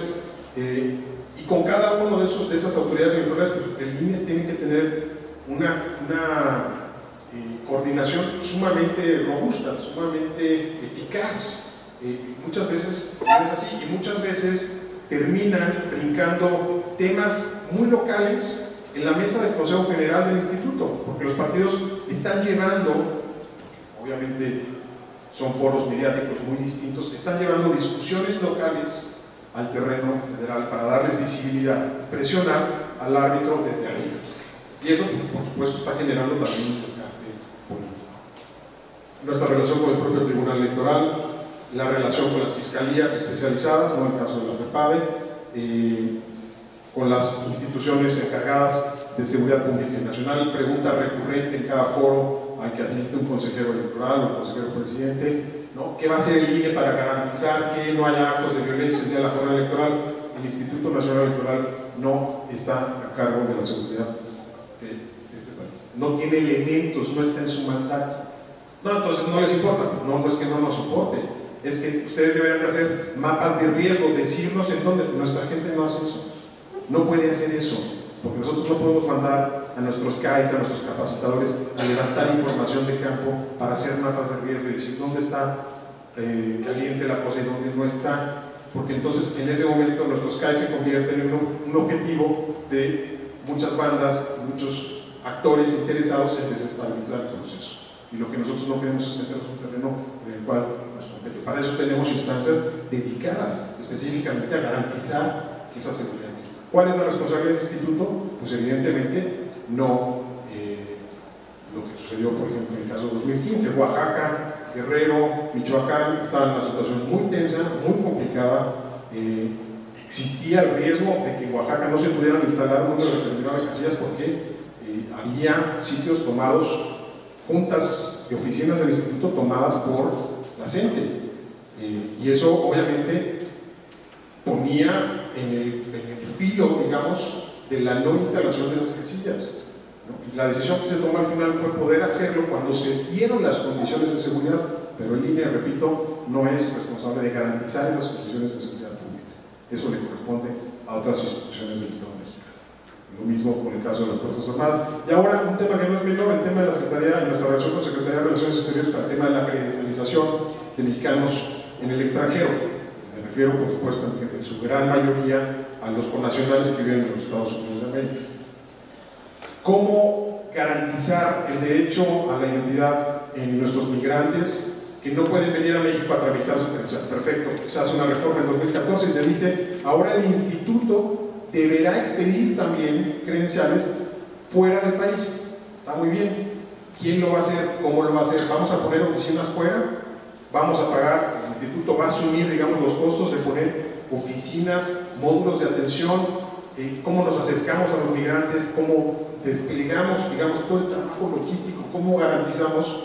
Eh, y con cada uno de, esos, de esas autoridades electorales, pues, el INE tiene que tener una, una eh, coordinación sumamente robusta, sumamente eficaz. Eh, muchas veces no es así y muchas veces terminan brincando temas muy locales en la mesa del Consejo General del Instituto, porque los partidos están llevando, obviamente son foros mediáticos muy distintos, están llevando discusiones locales al terreno federal para darles visibilidad y presionar al árbitro desde arriba. Y eso, por supuesto, está generando también un desgaste político. Nuestra relación con el propio Tribunal Electoral, la relación con las fiscalías especializadas, no el caso de la FEPADE, eh, con las instituciones encargadas de seguridad pública y nacional, pregunta recurrente en cada foro al que asiste un consejero electoral o un consejero presidente, ¿no? ¿qué va a hacer el INE para garantizar que no haya actos de violencia el día de la jornada electoral? El Instituto Nacional Electoral no está a cargo de la seguridad de este país, no tiene elementos, no está en su mandato. No, entonces no les importa, no, no es que no nos importe, es que ustedes deberían de hacer mapas de riesgo, decirnos en dónde, nuestra gente no hace eso, no puede hacer eso, porque nosotros no podemos mandar a nuestros CAIs, a nuestros capacitadores a levantar información de campo para hacer mapas de riesgo y decir dónde está eh, caliente la cosa y dónde no está, porque entonces en ese momento nuestros CAIs se convierten en un, un objetivo de muchas bandas, muchos actores interesados en desestabilizar el proceso. Y lo que nosotros no queremos es meternos en un terreno en el cual nos compete. Para eso tenemos instancias dedicadas específicamente a garantizar esa seguridad. ¿Cuál es la responsabilidad del instituto? Pues evidentemente no eh, lo que sucedió, por ejemplo, en el caso 2015. Oaxaca, Guerrero, Michoacán estaban en una situación muy tensa, muy complicada. Eh, existía el riesgo de que en Oaxaca no se pudieran instalar un número determinado de casillas porque eh, había sitios tomados juntas y oficinas del instituto tomadas por la CENTE. Eh, y eso obviamente ponía en el, en el, filo, digamos, de la no instalación de esas casillas. La decisión que se tomó al final fue poder hacerlo cuando se dieron las condiciones de seguridad, pero en línea, repito, no es responsable de garantizar esas condiciones de seguridad pública. Eso le corresponde a otras instituciones del Estado mexicano. Lo mismo con el caso de las Fuerzas Armadas. Y ahora un tema que no es menor, el tema de la Secretaría, en nuestra relación con la Secretaría de Relaciones Exteriores para el tema de la credencialización de mexicanos en el extranjero. Me refiero, por supuesto, en su gran mayoría a los connacionales que viven en los Estados Unidos de América. ¿Cómo garantizar el derecho a la identidad en nuestros migrantes que no pueden venir a México a tramitar su credencial? Perfecto, se hace una reforma en 2014 y se dice, ahora el instituto deberá expedir también credenciales fuera del país. Está muy bien. ¿Quién lo va a hacer? ¿Cómo lo va a hacer? ¿Vamos a poner oficinas fuera? ¿Vamos a pagar? El instituto va a asumir, digamos, los costos de poner oficinas, módulos de atención, eh, cómo nos acercamos a los migrantes, cómo desplegamos, digamos, todo el trabajo logístico, cómo garantizamos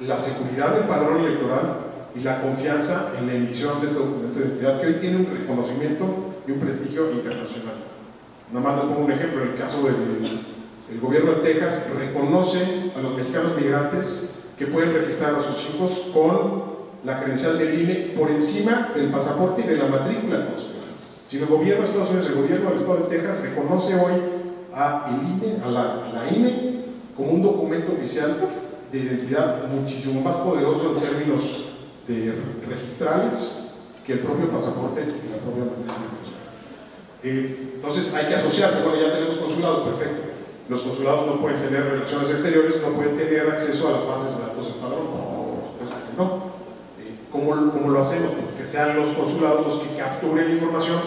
la seguridad del padrón electoral y la confianza en la emisión de este documento de identidad que hoy tiene un reconocimiento y un prestigio internacional. Nada más les pongo un ejemplo, el caso del el gobierno de Texas reconoce a los mexicanos migrantes que pueden registrar a sus hijos con la credencial del INE por encima del pasaporte y de la matrícula. Si el gobierno de Estados Unidos, el gobierno del estado de Texas reconoce hoy a el INE, a la, INE como un documento oficial de identidad muchísimo más poderoso en términos de registrales que el propio pasaporte y la propia eh, entonces hay que asociarse, bueno ya tenemos consulados, perfecto. Los consulados no pueden tener relaciones exteriores, no pueden tener acceso a las bases de datos en padrón, por supuesto que no. Eh, ¿cómo, ¿Cómo lo hacemos? Pues que sean los consulados los que capturen información,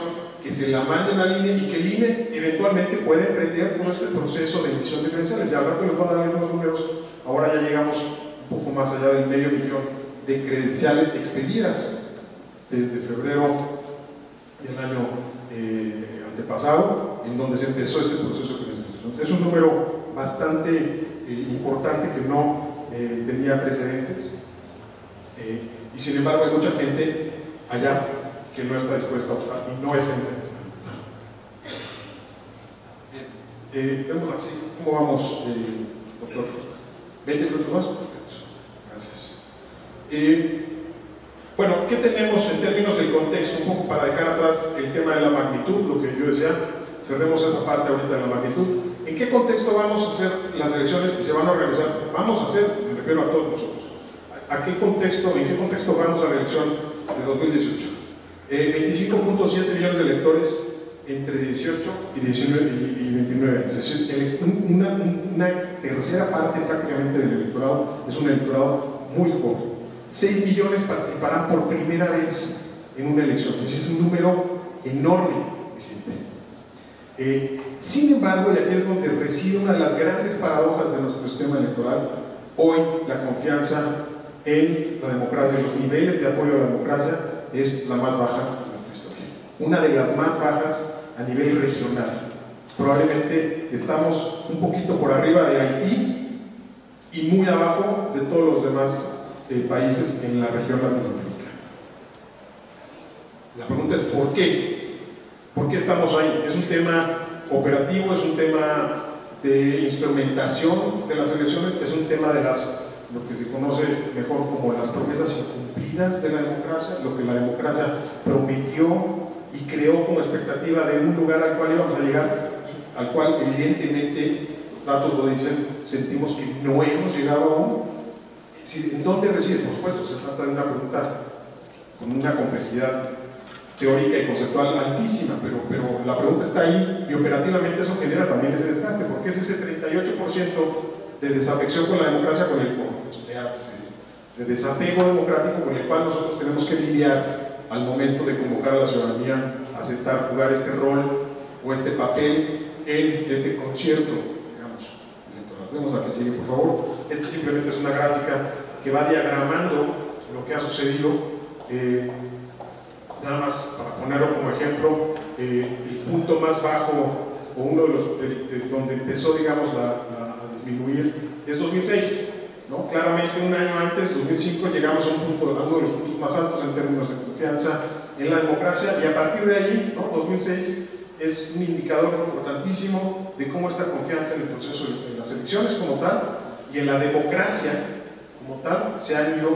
que se la manden al INE y que el INE eventualmente puede emprender todo este proceso de emisión de credenciales. Y al rato les voy a dar algunos números. Ahora ya llegamos un poco más allá del medio millón de credenciales expedidas desde febrero del año eh, antepasado, en donde se empezó este proceso de credencialización. Es un número bastante eh, importante que no eh, tenía precedentes. y sin embargo hay mucha gente allá que no está dispuesta a optar y no está interesada. Eh, vemos así, ¿cómo vamos, eh, doctor? ¿20 minutos más? Perfecto, gracias. Eh, bueno, ¿qué tenemos en términos del contexto? Un poco para dejar atrás el tema de la magnitud, lo que yo decía, cerremos esa parte ahorita de la magnitud. ¿En qué contexto vamos a hacer las elecciones que se van a organizar? Vamos a hacer, me refiero a todos nosotros. ¿A qué contexto, en qué contexto vamos a la elección de 2018? 25.7 millones de electores entre 18 y, 19, y 29 años. Es decir, una, una, tercera parte prácticamente del electorado es un electorado muy joven. 6 millones participarán por primera vez en una elección. Es un número enorme de gente. Eh, sin embargo, y aquí es donde reside una de las grandes paradojas de nuestro sistema electoral, hoy la confianza en la democracia, los niveles de apoyo a la democracia es la más baja de nuestra historia. Una de las más bajas a nivel regional. Probablemente estamos un poquito por arriba de Haití y muy abajo de todos los demás eh, países en la región latinoamericana. La pregunta es ¿por qué? ¿Por qué estamos ahí? Es un tema operativo, es un tema de instrumentación de las elecciones, es un tema de las lo que se conoce mejor como las promesas de la democracia, lo que la democracia prometió y creó como expectativa de un lugar al cual íbamos a llegar, al cual evidentemente los datos lo dicen, sentimos que no hemos llegado aún. ¿En dónde reside? Por supuesto, se trata de una pregunta con una complejidad teórica y conceptual altísima, pero, pero la pregunta está ahí y operativamente eso genera también ese desgaste, porque es ese 38% de desafección con la democracia, con el de desapego democrático con el cual nosotros tenemos que lidiar al momento de convocar a la ciudadanía a aceptar jugar este rol o este papel en este concierto, digamos, Vemos la que sigue, por favor. Esta simplemente es una gráfica que va diagramando lo que ha sucedido. Eh, nada más para ponerlo como ejemplo, eh, el punto más bajo o uno de los de, donde empezó, digamos, a disminuir es 2006. Claramente un año antes, 2005, llegamos a, un punto, a uno de los puntos más altos en términos de confianza en la democracia y a partir de ahí, ¿no? 2006, es un indicador importantísimo de cómo esta confianza en el proceso de las elecciones como tal y en la democracia como tal se ha ido,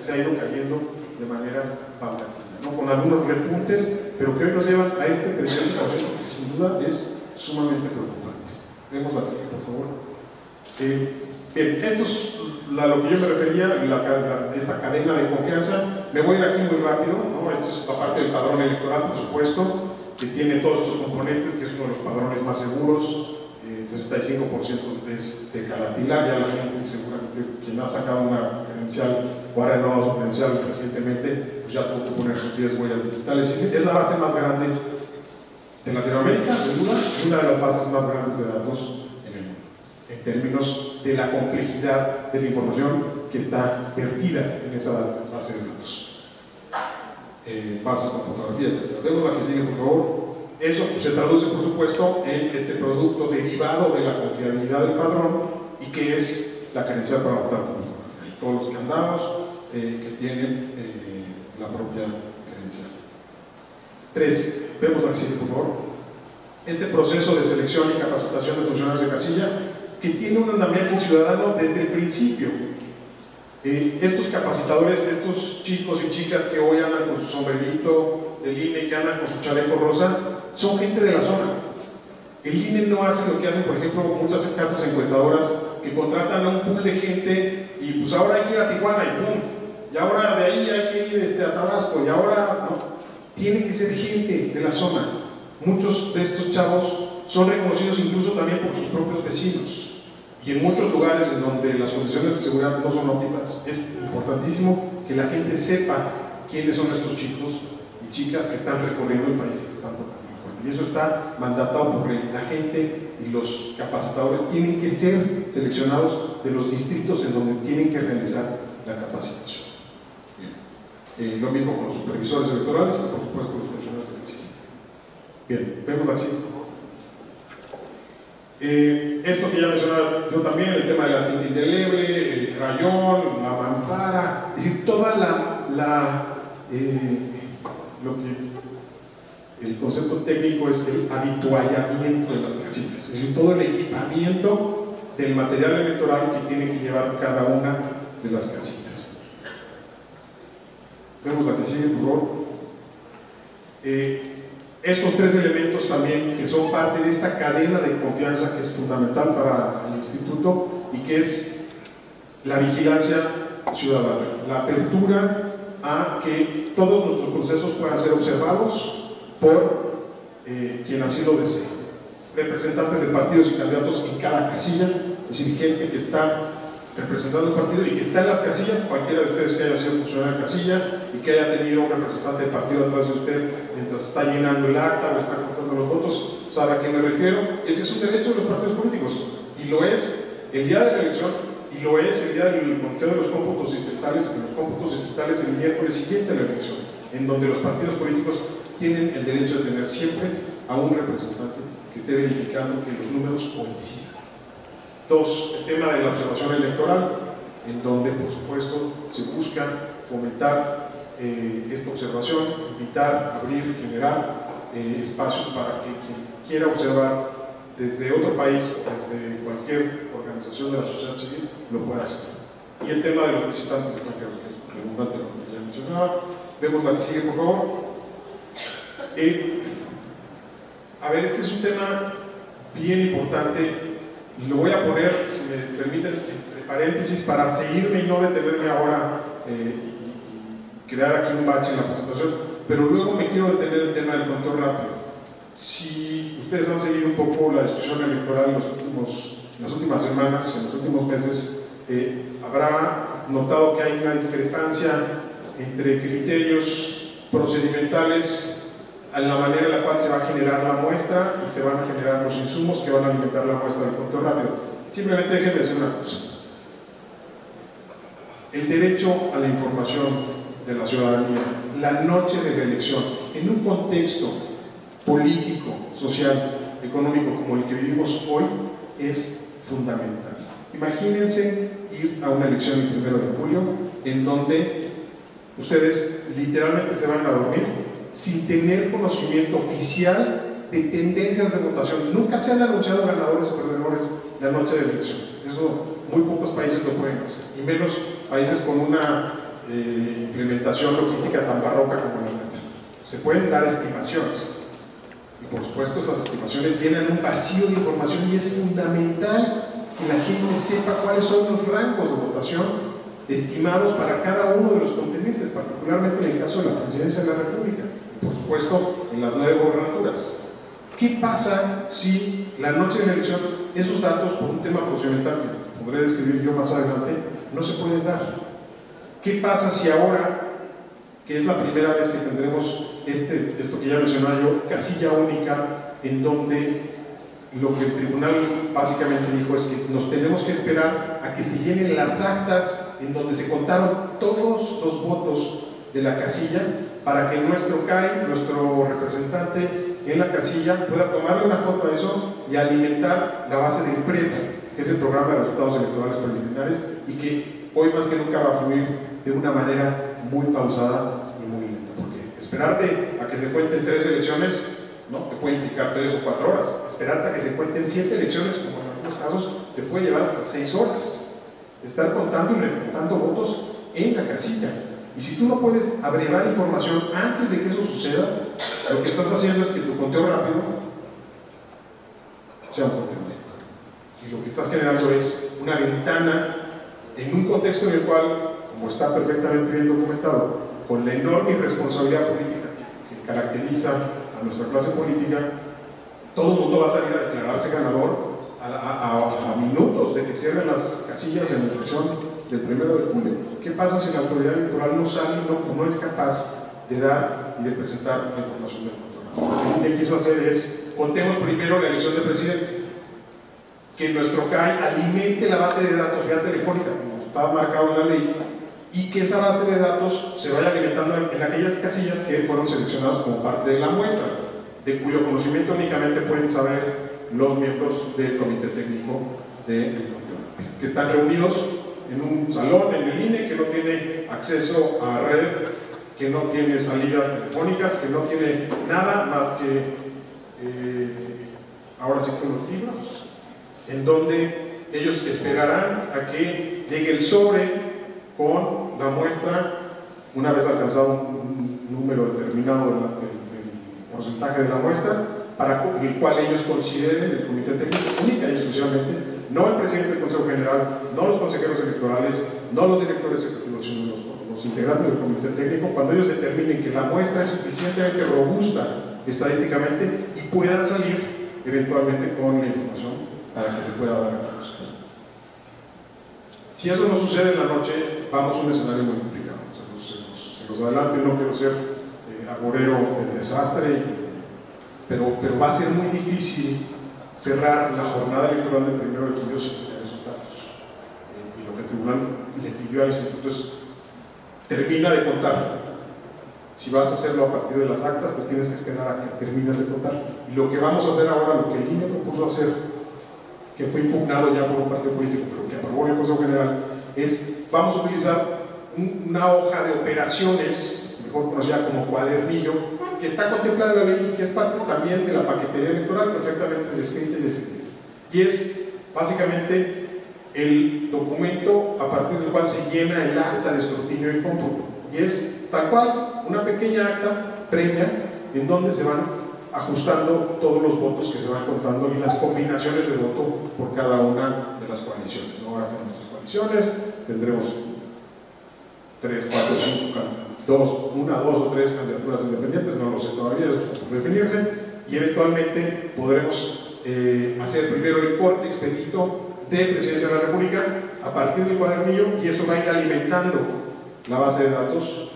se ha ido cayendo de manera paulatina, ¿no? con algunos repuntes, pero que hoy nos llevan a este 30% que sin duda es sumamente preocupante. Vemos la siguiente, por favor. Eh, bien, esto es a lo que yo me refería, la, esta cadena de confianza. Me voy a ir aquí muy rápido, ¿no? esto es la parte del padrón electoral, por supuesto, que tiene todos estos componentes, que es uno de los padrones más seguros, eh, 65% es de caratilar, ya la gente seguramente quien ha sacado una credencial o ha renovado su credencial recientemente, pues ya tuvo que poner sus 10 huellas digitales. Es la base más grande de Latinoamérica, sin una de las bases más grandes de datos en términos de la complejidad de la información que está perdida en esa base de datos. Eh, base con fotografía, etc. Vemos la que sigue, por favor. Eso se traduce, por supuesto, en este producto derivado de la confiabilidad del padrón y que es la credencial para con fotografía. Todos los candados eh, que tienen eh, la propia credencial. Tres, vemos la que sigue, por favor. Este proceso de selección y capacitación de funcionarios de casilla que tiene un andamiaje ciudadano desde el principio. Eh, estos capacitadores, estos chicos y chicas que hoy andan con su sombrerito del INE, que andan con su chaleco rosa, son gente de la zona. El INE no hace lo que hacen, por ejemplo, muchas casas encuestadoras que contratan a un pool de gente y pues ahora hay que ir a Tijuana y pum, y ahora de ahí hay que ir este, a Tabasco y ahora no. Tiene que ser gente de la zona. Muchos de estos chavos son reconocidos incluso también por sus propios vecinos. Y en muchos lugares en donde las condiciones de seguridad no son óptimas, es importantísimo que la gente sepa quiénes son estos chicos y chicas que están recorriendo el país y que están tocando la. Y eso está mandatado por. La gente y los capacitadores tienen que ser seleccionados de los distritos en donde tienen que realizar la capacitación. Eh, lo mismo con los supervisores electorales y por supuesto con los funcionarios del CIE. Bien, vemos la siguiente. Eh, esto que ya mencionaba yo también, el tema de la tinta indeleble, el crayón, la mampara, es decir, toda la, eh, lo que el concepto técnico es el habituallamiento de las casillas, es decir, todo el equipamiento del material electoral que tiene que llevar cada una de las casillas. Vemos la que sigue, por favor. Eh, estos tres elementos también que son parte de esta cadena de confianza que es fundamental para el instituto y que es la vigilancia ciudadana, la apertura a que todos nuestros procesos puedan ser observados por eh, quien así lo desee. Representantes de partidos y candidatos en cada casilla, es decir, gente que está representando el partido y que está en las casillas, cualquiera de ustedes que haya sido funcionario de casilla que haya tenido un representante del partido atrás de usted mientras está llenando el acta o está contando los votos, sabe a quién me refiero. Ese es un derecho de los partidos políticos y lo es el día de la elección y lo es el día del conteo de los cómputos distritales, de los cómputos distritales el miércoles siguiente a la elección, en donde los partidos políticos tienen el derecho de tener siempre a un representante que esté verificando que los números coincidan. Dos, el tema de la observación electoral, en donde por supuesto se busca fomentar eh, esta observación, invitar, abrir, generar eh, espacios para que quien quiera observar desde otro país o desde cualquier organización de la sociedad civil lo pueda hacer. Y el tema de los visitantes extranjeros, que es redundante lo que ya mencionaba. Vemos la que sigue, por favor. Eh, a ver, este es un tema bien importante lo voy a poner, si me permiten, entre paréntesis para seguirme y no detenerme ahora eh, crear aquí un bache en la presentación, pero luego me quiero detener el tema del control rápido. Si ustedes han seguido un poco la discusión electoral en, los últimos, las últimas semanas, en los últimos meses, eh, habrá notado que hay una discrepancia entre criterios procedimentales en la manera en la cual se va a generar la muestra y se van a generar los insumos que van a alimentar la muestra del control rápido. Simplemente déjenme decir una cosa. El derecho a la información de la ciudadanía, la noche de la elección, en un contexto político, social, económico como el que vivimos hoy, es fundamental. Imagínense ir a una elección el primero de julio en donde ustedes literalmente se van a dormir sin tener conocimiento oficial de tendencias de votación. Nunca se han anunciado ganadores o perdedores la noche de elección. Eso muy pocos países lo pueden hacer, y menos países con una implementación logística tan barroca como la nuestra. Se pueden dar estimaciones, y por supuesto esas estimaciones llenan un vacío de información y es fundamental que la gente sepa cuáles son los rangos de votación estimados para cada uno de los contendientes, particularmente en el caso de la presidencia de la República por supuesto, en las nueve gobernaturas. ¿Qué pasa si la noche de la elección esos datos, por un tema procedimental que podré describir yo más adelante, no se pueden dar? ¿Qué pasa si ahora, que es la primera vez que tendremos este, esto que ya mencionaba yo, casilla única, en donde lo que el tribunal básicamente dijo es que nos tenemos que esperar a que se llenen las actas en donde se contaron todos los votos de la casilla para que nuestro CAI, nuestro representante en la casilla, pueda tomarle una foto a eso y alimentar la base del PREP, que es el programa de resultados electorales preliminares, y que hoy más que nunca va a fluir de una manera muy pausada y muy lenta, porque esperarte a que se cuenten tres elecciones, ¿no? te puede implicar tres o cuatro horas, esperarte a que se cuenten siete elecciones, como en algunos casos, te puede llevar hasta seis horas. Estar contando y recontando votos en la casilla. Y si tú no puedes abrevar información antes de que eso suceda, lo que estás haciendo es que tu conteo rápido sea un conteo lento. Y lo que estás generando es una ventana en un contexto en el cual, como está perfectamente bien documentado, con la enorme irresponsabilidad política que, caracteriza a nuestra clase política, todo el mundo va a salir a declararse ganador a, minutos de que cierren las casillas en la elección del primero de julio. ¿Qué pasa si la autoridad electoral no sale no, no es capaz de dar y de presentar la información del control? que el INE quiso hacer es, contemos primero la elección del presidente, que nuestro CAI alimente la base de datos vía telefónica, como está marcado en la ley, y que esa base de datos se vaya alimentando en, aquellas casillas que fueron seleccionadas como parte de la muestra, de cuyo conocimiento únicamente pueden saber los miembros del comité técnico del de que están reunidos en un salón en el INE que no tiene acceso a red, que no tiene salidas telefónicas, que no tiene nada más que eh, ahora sí libros, en donde ellos esperarán a que llegue el sobre con la muestra, una vez alcanzado un, número determinado del, porcentaje de la muestra, para el cual ellos consideren el comité técnico única y exclusivamente, no el presidente del Consejo General, no los consejeros electorales, no los directores ejecutivos, sino los, los integrantes del comité técnico, cuando ellos determinen que la muestra es suficientemente robusta estadísticamente y puedan salir eventualmente con la información para que se pueda dar. Si eso no sucede en la noche, vamos a un escenario muy complicado. Se los, adelante, no quiero ser eh, agorero del desastre, pero, pero va a ser muy difícil cerrar la jornada electoral del primero de julio sin tener resultados. Eh, y lo que el tribunal le pidió al instituto es, termina de contar. Si vas a hacerlo a partir de las actas, te tienes que esperar a que termines de contar. Y lo que vamos a hacer ahora, lo que el INE propuso hacer, que fue impugnado ya por un partido político, pero que aprobó en el Consejo General, es vamos a utilizar una hoja de operaciones, mejor conocida como cuadernillo, que está contemplada en la ley y que es parte también de la paquetería electoral perfectamente descrita y definida. Y es básicamente el documento a partir del cual se llena el acta de escrutinio y cómputo. Y es tal cual una pequeña acta previa en donde se van ajustando todos los votos que se van contando y las combinaciones de voto por cada una de las coaliciones. Ahora tenemos las coaliciones, tendremos tres, cuatro, cinco, dos, una, dos o tres candidaturas independientes, no lo sé todavía, es por definirse, y eventualmente podremos eh, hacer primero el corte expedito de Presidencia de la República a partir del cuadernillo y eso va a ir alimentando la base de datos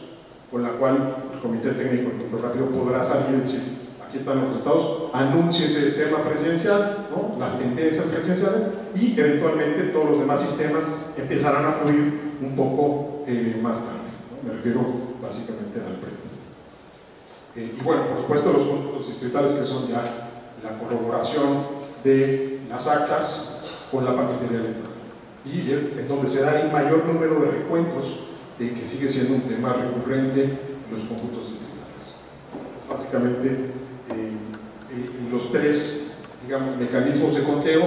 con la cual el Comité Técnico el Rápido podrá salir y decir aquí están los resultados, anúnciese el tema presidencial, las tendencias presidenciales y eventualmente todos los demás sistemas empezarán a fluir un poco eh, más tarde. Me refiero básicamente al PRE. Eh, y bueno, por supuesto los puntos distritales que son ya la corroboración de las actas con la paquetería electoral. Y es en donde se da el mayor número de recuentos de que sigue siendo un tema recurrente en los conjuntos distritales. básicamente eh, eh, los tres digamos, mecanismos de conteo,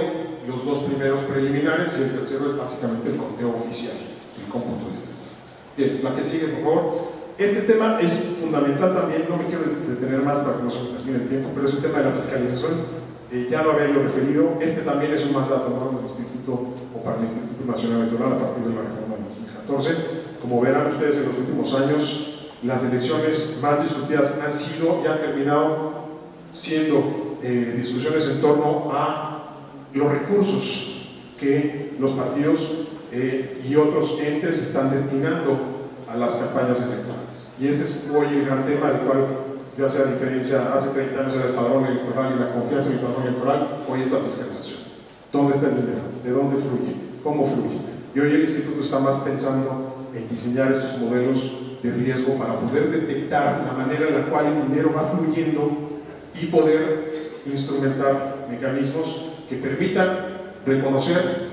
los dos primeros preliminares y el tercero es básicamente el conteo oficial, el cómputo distrital. Bien, la que sigue, por favor. Este tema es fundamental también, no me quiero detener más para que no se termine el tiempo, pero es el tema de la fiscalización. Eh, ya lo había yo referido, este también es un mandato ¿no? del Instituto o para el Instituto Nacional Electoral a partir de la reforma de 2014. Como verán ustedes en los últimos años, las elecciones más discutidas han sido y han terminado siendo eh, discusiones en torno a los recursos que los partidos eh, y otros entes están destinando a las campañas electorales. Y ese es hoy el gran tema del cual yo hacía diferencia, hace 30 años era el padrón electoral y la confianza en el padrón electoral, hoy es la fiscalización. ¿Dónde está el dinero? ¿De dónde fluye? ¿Cómo fluye? Y hoy el instituto está más pensando en diseñar estos modelos de riesgo para poder detectar la manera en la cual el dinero va fluyendo y poder instrumentar mecanismos que permitan reconocer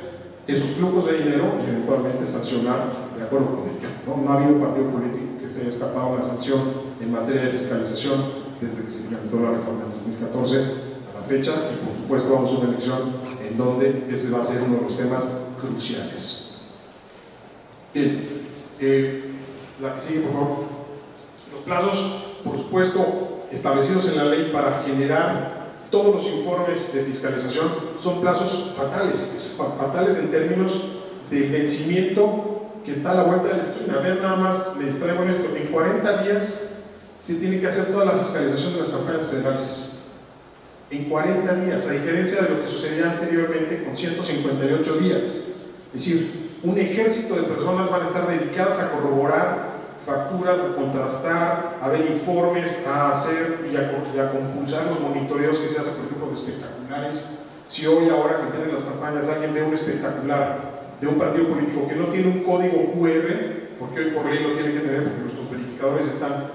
esos flujos de dinero y eventualmente sancionar de acuerdo con ello. ¿no? ha habido partido político que se haya escapado una sanción en materia de fiscalización desde que se implementó la reforma en 2014 a la fecha y por supuesto vamos a una elección en donde ese va a ser uno de los temas cruciales. Bien, eh, la que sigue por favor. Los plazos, por supuesto, establecidos en la ley para generar todos los informes de fiscalización son plazos fatales, fatales en términos de vencimiento que está a la vuelta de la esquina. Ver, nada más les traigo esto. En 40 días se tiene que hacer toda la fiscalización de las campañas federales. En 40 días, a diferencia de lo que sucedía anteriormente con 158 días. Es decir, un ejército de personas van a estar dedicadas a corroborar facturas, a contrastar, a ver informes, a hacer y a, y a compulsar los monitoreos que se hacen, por ejemplo, de espectaculares. Si hoy, ahora que empiezan las campañas, alguien ve un espectacular de un partido político que no tiene un código QR, porque hoy por ley lo tiene que tener, porque nuestros verificadores están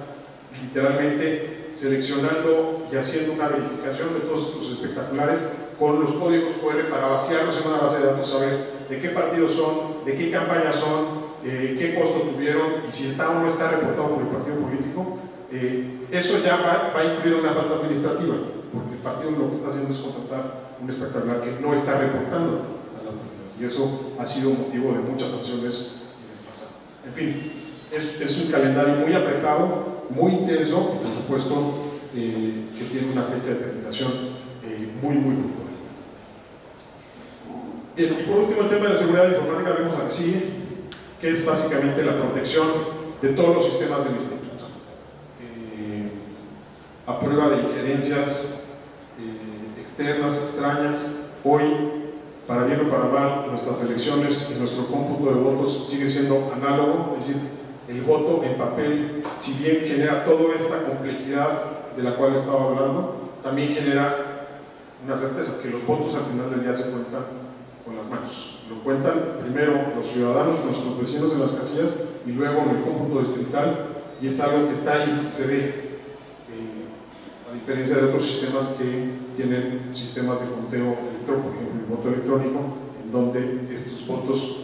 literalmente seleccionando y haciendo una verificación de todos estos espectaculares con los códigos QR para vaciarlos en una base de datos, saber de qué partidos son, de qué campañas son, eh, qué costo tuvieron y si está o no está reportado por el partido político. Eh, eso ya va, a incluir una falta administrativa, porque el partido lo que está haciendo es contratar un espectacular que no está reportando a la autoridad. Y eso ha sido motivo de muchas sanciones en el pasado. En fin, es, un calendario muy apretado, muy intenso y por supuesto eh, que tiene una fecha de terminación muy, muy puntual. Bien, y por último el tema de la seguridad informática, vemos aquí que es básicamente la protección de todos los sistemas del instituto. Eh, a prueba de injerencias eh, externas, extrañas, hoy, para bien o para mal, nuestras elecciones y nuestro cómputo de votos sigue siendo análogo, es decir, el voto en papel, si bien genera toda esta complejidad de la cual estaba hablando, también genera una certeza que los votos al final del día se cuentan con las manos lo cuentan primero los ciudadanos, nuestros vecinos en las casillas y luego en el cómputo distrital y es algo que está ahí, se ve, eh, a diferencia de otros sistemas que tienen sistemas de conteo electrónico, por ejemplo el voto electrónico, en donde estos votos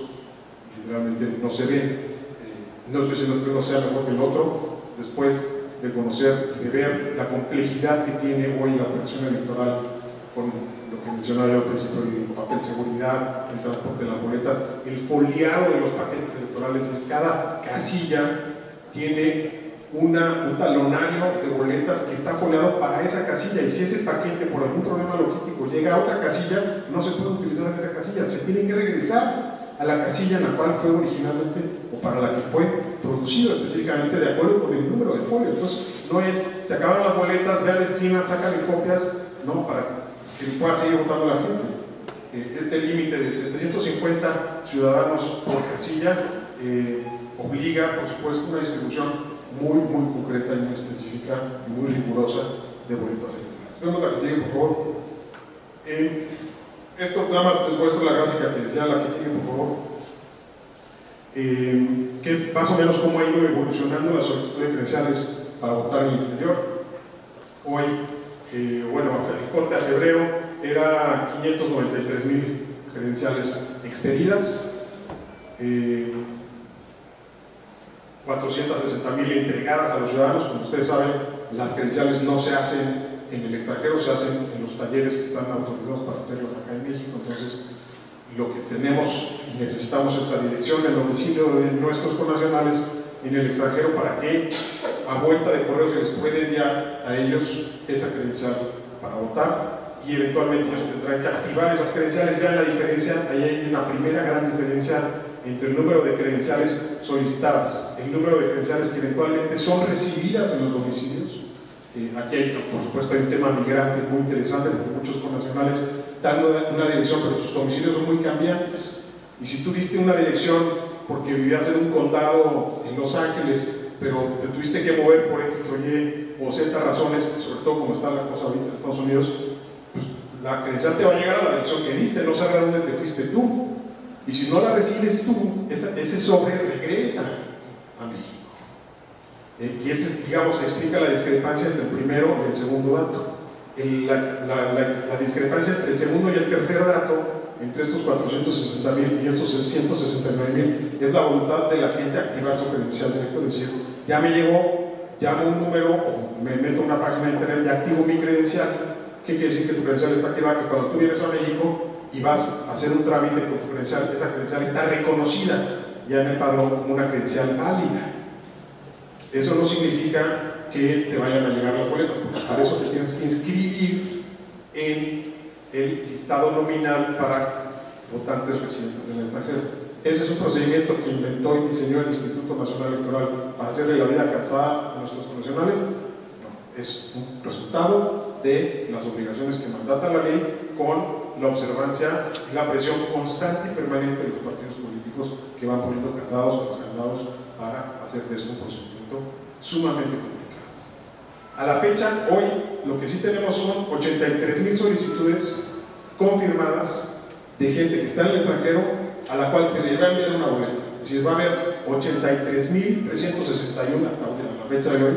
literalmente no se ven. Eh, no estoy diciendo que uno sea mejor que el otro, después de conocer y de ver la complejidad que tiene hoy la operación electoral con lo que mencionaba yo al principio, el papel seguridad, el transporte de las boletas, el foliado de los paquetes electorales, en cada casilla tiene un talonario de boletas que está foliado para esa casilla. Y si ese paquete por algún problema logístico llega a otra casilla, no se puede utilizar en esa casilla, se tiene que regresar a la casilla en la cual fue originalmente o para la que fue producido específicamente de acuerdo con el número de folio. Entonces, no es, se acaban las boletas, ve a la esquina, sácale copias, no, para que pueda seguir votando la gente. Eh, este límite de 750 ciudadanos por casilla eh, obliga, por supuesto, una distribución muy, muy concreta y muy específica y muy rigurosa de boletas electorales. Vemos la que sigue, por favor. Eh, esto nada más les muestro la gráfica que decía, la que sigue, por favor. Que es más o menos cómo ha ido evolucionando la solicitud de credenciales para votar en el exterior. Hoy eh, bueno, el corte a febrero era 593 mil credenciales expedidas, eh, 460 mil entregadas a los ciudadanos. Como ustedes saben, las credenciales no se hacen en el extranjero, se hacen en los talleres que están autorizados para hacerlas acá en México. Entonces, lo que tenemos y necesitamos es la dirección del domicilio de nuestros connacionales en el extranjero para que a vuelta de correo se les puede enviar a ellos esa credencial para votar y eventualmente ellos tendrán que activar esas credenciales. Vean la diferencia, ahí hay una primera gran diferencia entre el número de credenciales solicitadas, el número de credenciales que eventualmente son recibidas en los domicilios. Eh, aquí hay, por supuesto, un tema migrante muy interesante porque muchos connacionales dan una dirección, pero sus domicilios son muy cambiantes. Y si tú diste una dirección porque vivías en un condado en Los Ángeles pero te tuviste que mover por X o Y o Z razones, sobre todo como está la cosa ahorita en Estados Unidos, pues la credencial te va a llegar a la dirección que diste, no sabe a dónde te fuiste tú. Y si no la recibes tú, ese sobre regresa a México. Eh, y ese, digamos, explica la discrepancia entre el primero y el segundo dato. El, la, la, la, discrepancia entre el segundo y el tercer dato, entre estos 460 mil y estos 169 mil, es la voluntad de la gente activar su credencial es decir, ya me llegó, llamo un número o me meto a una página de internet y activo mi credencial. ¿Qué quiere decir que tu credencial está activada? Que cuando tú vienes a México y vas a hacer un trámite con tu credencial, esa credencial está reconocida ya en el padrón una credencial válida. Eso no significa que te vayan a llegar las boletas, porque para eso te tienes que inscribir en el listado nominal para votantes residentes en el extranjero. Ese es un procedimiento que inventó y diseñó el Instituto Nacional Electoral para hacerle la vida cansada a nuestros profesionales. No, es un resultado de las obligaciones que mandata la ley con la observancia y la presión constante y permanente de los partidos políticos que van poniendo candados tras candados para hacer de esto un procedimiento sumamente complicado. A la fecha, hoy, lo que sí tenemos son 83 mil solicitudes confirmadas de gente que está en el extranjero a la cual se le va a enviar una boleta. Es decir, va a haber 83.361 hasta la fecha de hoy,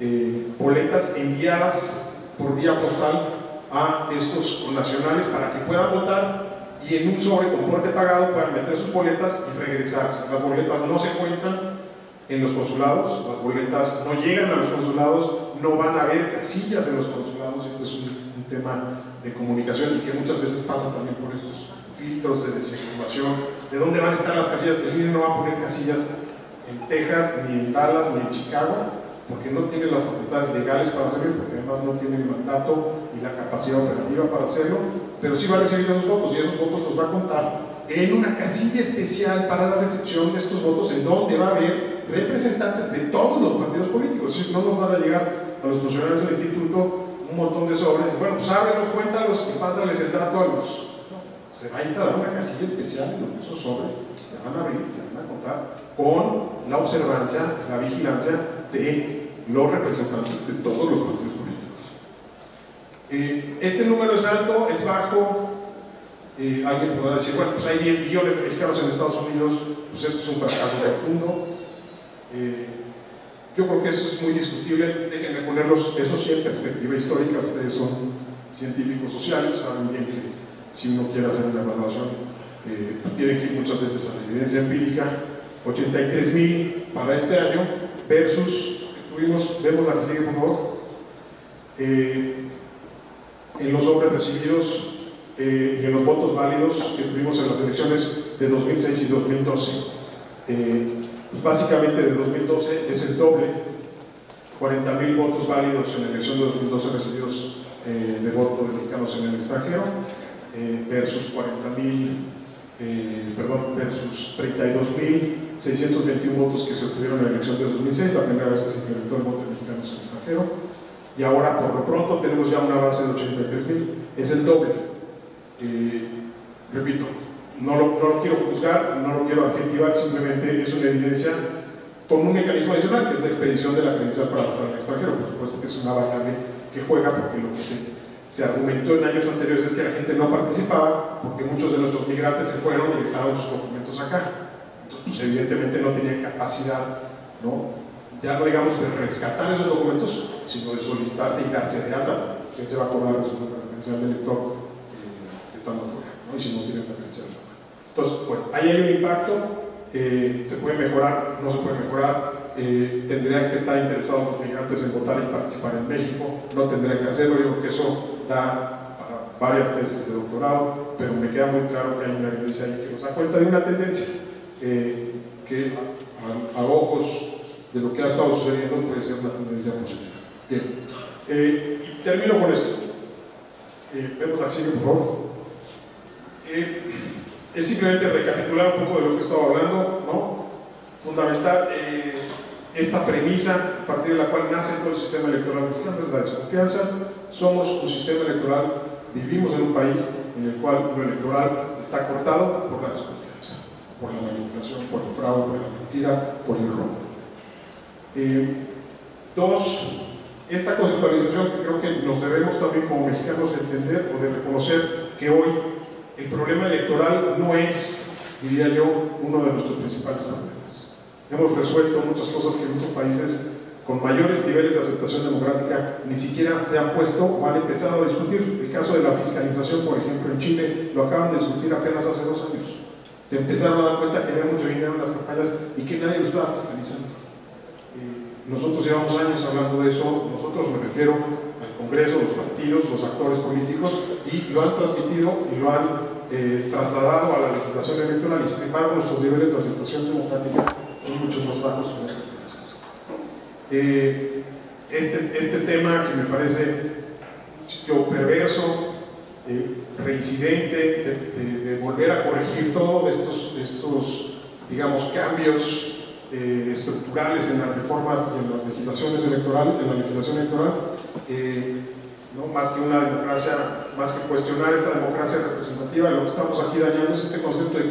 eh, boletas enviadas por vía postal a estos nacionales para que puedan votar y en un sobre con porte pagado puedan meter sus boletas y regresarse. Las boletas no se cuentan en los consulados, las boletas no llegan a los consulados, no van a haber casillas en los consulados, este es un, tema de comunicación y que muchas veces pasa también por estos filtros de desinformación, de dónde van a estar las casillas, el INE no va a poner casillas en Texas, ni en Dallas, ni en Chicago, porque no tiene las facultades legales para hacerlo, porque además no tiene el mandato y la capacidad operativa para hacerlo, pero sí va a recibir esos votos y esos votos los va a contar en una casilla especial para la recepción de estos votos en donde va a haber representantes de todos los partidos políticos. No nos van a llegar a los funcionarios del instituto un montón de sobres, bueno, pues ábrenos, cuéntalos y pásales el dato a los... Se va a instalar una casilla especial en donde esos sobres se van a abrir y se van a contar con la observancia, la vigilancia de los representantes de todos los partidos eh, este número es alto, es bajo. Eh, alguien podrá decir, bueno, pues hay 10 millones de mexicanos en Estados Unidos, pues esto es un fracaso rotundo. Eh, yo creo que eso es muy discutible. Déjenme ponerlos, eso sí, en perspectiva histórica. Ustedes son científicos sociales, saben bien que si uno quiere hacer una evaluación, pues tiene que ir muchas veces a la evidencia empírica. 83 mil para este año versus, tuvimos, vemos la que sigue por favor en los hombres recibidos eh, y en los votos válidos que tuvimos en las elecciones de 2006 y 2012. Eh, básicamente de 2012 es el doble, 40.000 votos válidos en la elección de 2012 recibidos eh, de voto de mexicanos en el extranjero versus 40.000, perdón, versus 32.621 votos que se obtuvieron en la elección de 2006, la primera vez que se implementó el voto de mexicanos en el extranjero y ahora por lo pronto tenemos ya una base de 83 mil, es el doble. Eh, repito, no lo, quiero juzgar, no lo quiero adjetivar, simplemente es una evidencia con un mecanismo adicional que es la expedición de la credencial para el extranjero, por supuesto que es una variable que juega porque lo que se, se argumentó en años anteriores es que la gente no participaba porque muchos de nuestros migrantes se fueron y dejaron sus documentos acá. Entonces, pues evidentemente no tenían capacidad ¿no? ya no digamos de rescatar esos documentos, sino de solicitarse y darse de alta. ¿Quién se va a acordar de su credencial de elector eh, estando fuera? ¿no? Y si no tiene la credencial. Entonces, bueno, ahí hay un impacto, eh, se puede mejorar, no se puede mejorar, eh, tendrían que estar interesados los migrantes en votar y participar en México, no tendrían que hacerlo, yo creo que eso da para varias tesis de doctorado, pero me queda muy claro que hay una evidencia ahí que nos da cuenta de una tendencia que a, ojos de lo que ha estado sucediendo puede ser una tendencia positiva. Bien, eh, termino con esto. Eh, vemos la siguiente, por favor. Eh, es simplemente recapitular un poco de lo que he estado hablando, ¿no? Fundamental esta premisa a partir de la cual nace todo el sistema electoral mexicano, la desconfianza. Somos un sistema electoral, vivimos en un país en el cual lo electoral está cortado por la desconfianza, por la manipulación, por el fraude, por la mentira, por el robo. Eh, dos, esta conceptualización que creo que nos debemos también como mexicanos entender o de reconocer que hoy el problema electoral no es, diría yo, uno de nuestros principales problemas. Hemos resuelto muchas cosas que en otros países con mayores niveles de aceptación democrática ni siquiera se han puesto o han empezado a discutir. El caso de la fiscalización, por ejemplo, en Chile, lo acaban de discutir apenas hace dos años. Se empezaron a dar cuenta que había mucho dinero en las campañas y que nadie lo estaba fiscalizando. Nosotros llevamos años hablando de eso, nosotros me refiero al Congreso, los partidos, los actores políticos, y lo han transmitido y lo han eh, trasladado a la legislación electoral, y sin embargo nuestros niveles de aceptación democrática son mucho más bajos que otros países. Eh, este, este tema que me parece yo, perverso, eh, reincidente, de, de, volver a corregir todos estos, estos, digamos, cambios eh, estructurales en las reformas en las legislaciones electorales, en la legislación electoral, eh, ¿no? más que una democracia, más que cuestionar esa democracia representativa, lo que estamos aquí dañando es este concepto de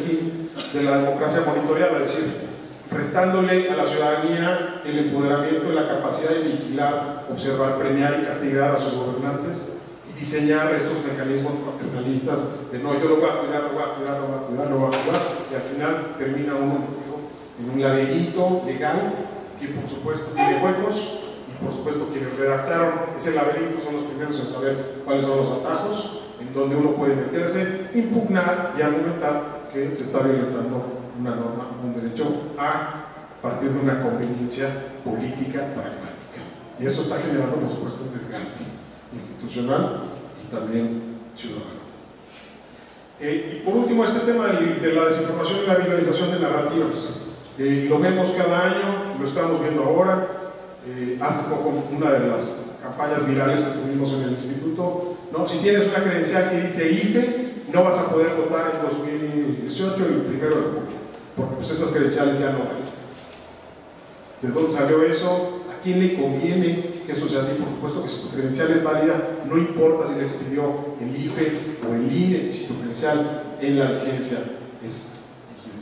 de la democracia monitoreada, es decir, prestándole a la ciudadanía el empoderamiento y la capacidad de vigilar, observar, premiar y castigar a sus gobernantes y diseñar estos mecanismos paternalistas de no, yo lo voy a cuidar, lo voy a cuidar, lo voy a cuidar, lo voy a cuidar, y al final termina uno en un laberinto legal que por supuesto tiene huecos por supuesto quienes redactaron ese laberinto son los primeros en saber cuáles son los atajos en donde uno puede meterse, impugnar y argumentar que se está violentando una norma, un derecho a partir de una conveniencia política pragmática. Y eso está generando, por supuesto, un desgaste institucional y también ciudadano. Eh, y por último, este tema de, la desinformación y la viralización de narrativas. Eh, lo vemos cada año, lo estamos viendo ahora. Eh, hace poco, una de las campañas virales que tuvimos en el instituto, ¿no? si tienes una credencial que dice IFE, no vas a poder votar en 2018, el primero de julio porque pues esas credenciales ya no valen. ¿De dónde salió eso? ¿A quién le conviene que eso sea así? Por supuesto que si tu credencial es válida, no importa si le expidió el IFE o el INE, si tu credencial en la vigencia es,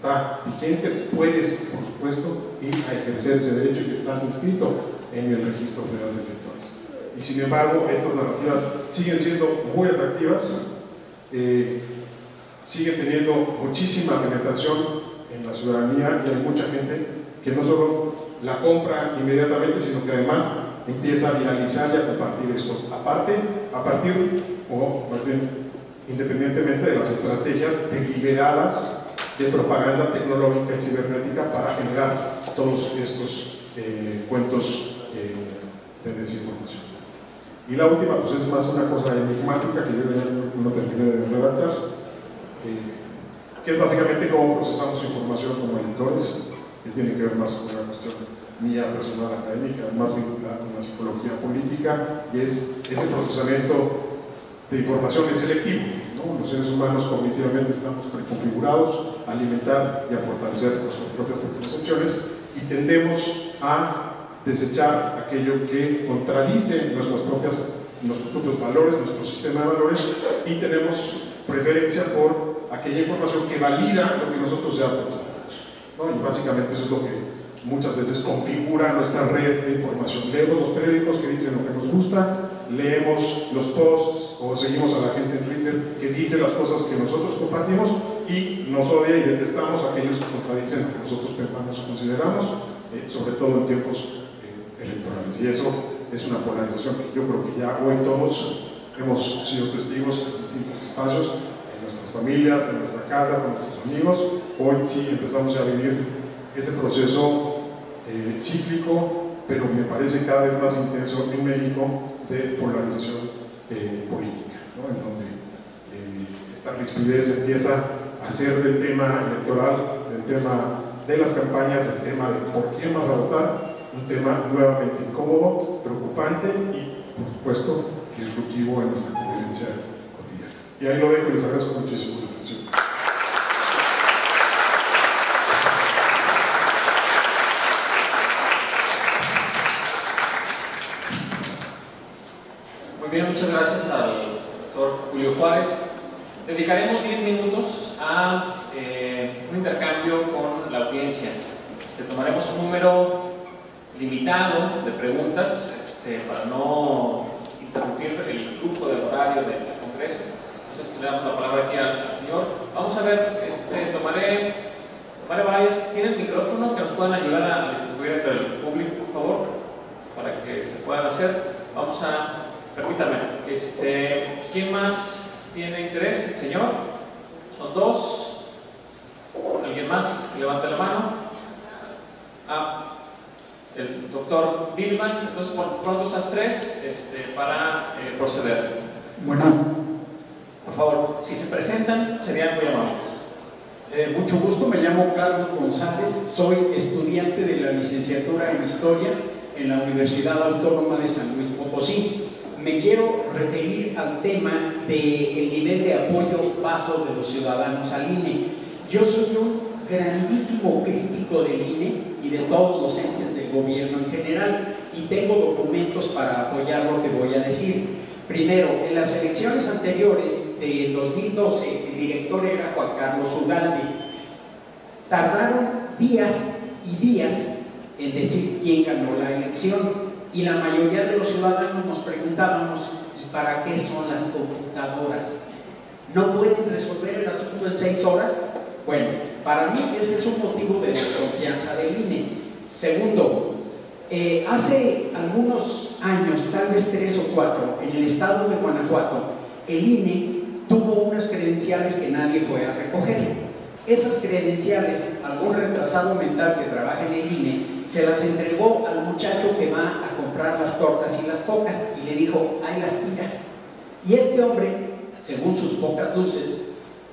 está vigente, puedes, por supuesto, ir a ejercer ese derecho que estás inscrito en el registro federal de electores. Y sin embargo, estas narrativas siguen siendo muy atractivas, eh, siguen teniendo muchísima penetración en la ciudadanía y hay mucha gente que no solo la compra inmediatamente, sino que además empieza a viralizar y a compartir esto. Aparte, a partir, o más bien independientemente de las estrategias deliberadas de propaganda tecnológica y cibernética para generar todos estos eh, cuentos eh, de desinformación. Y la última, pues es más una cosa enigmática que yo no terminé de redactar. Eh, que es básicamente cómo procesamos información como editores, que tiene que ver más con una cuestión mía personal académica, más vinculada con la psicología política, y es ese procesamiento de información es selectivo. Los seres humanos cognitivamente estamos preconfigurados alimentar y a fortalecer nuestras propias percepciones y tendemos a desechar aquello que contradice nuestras propias, nuestros propios valores, nuestro sistema de valores y tenemos preferencia por aquella información que valida lo que nosotros ya pensamos. ¿no? Y básicamente eso es lo que muchas veces configura nuestra red de información. Leemos los periódicos que dicen lo que nos gusta, leemos los posts o seguimos a la gente en Twitter que dice las cosas que nosotros compartimos y nos odia y detestamos a aquellos que contradicen lo que nosotros pensamos o consideramos, eh, sobre todo en tiempos eh, electorales. Y eso es una polarización que yo creo que ya hoy todos hemos sido testigos en distintos espacios familias, en nuestra casa, con nuestros amigos. Hoy sí empezamos a vivir ese proceso eh, cíclico, pero me parece cada vez más intenso en México de polarización eh, política, en donde eh, esta rispidez empieza a ser del tema electoral, del tema de las campañas, el tema de por quién vas a votar, un tema nuevamente incómodo, preocupante y, por supuesto, disruptivo en nuestra convivencia y ahí lo dejo y les agradezco muchísimo la atención. Muchas gracias al doctor Julio Juárez. Dedicaremos 10 minutos a eh, un intercambio con la audiencia. Este, tomaremos un número limitado de preguntas este, para no interrumpir el flujo del horario del Congreso le damos la palabra aquí al, señor. Vamos a ver, este, tomaré, tomaré varias. ¿Tienen micrófono que nos puedan ayudar a distribuir entre el público, por favor? Para que se puedan hacer. Vamos a, permítame, este, ¿quién más tiene interés? ¿El señor? Son dos. ¿Alguien más? Levante la mano. Ah, el doctor Billman. Entonces, por pronto esas tres este, para eh, proceder. Bueno, por favor, si se presentan, serían muy amables. Eh, mucho gusto, me llamo Carlos González, soy estudiante de la licenciatura en Historia en la Universidad Autónoma de San Luis Potosí. Me quiero referir al tema del nivel de apoyo bajo de los ciudadanos al INE. Yo soy un grandísimo crítico del INE y de todos los entes del gobierno en general y tengo documentos para apoyar lo que voy a decir. Primero, en las elecciones anteriores del 2012, el director era Juan Carlos Ugalde. Tardaron días y días en decir quién ganó la elección. Y la mayoría de los ciudadanos nos preguntábamos, ¿y para qué son las computadoras? ¿No pueden resolver el asunto en seis horas? Bueno, para mí ese es un motivo de desconfianza del INE. Segundo, eh, hace algunos años, tal vez tres o cuatro, en el estado de Guanajuato, el INE tuvo unas credenciales que nadie fue a recoger. Esas credenciales, algún retrasado mental que trabaja en el INE, se las entregó al muchacho que va a las tortas y las cocas y le dijo, hay las tiras. Y este hombre, según sus pocas luces,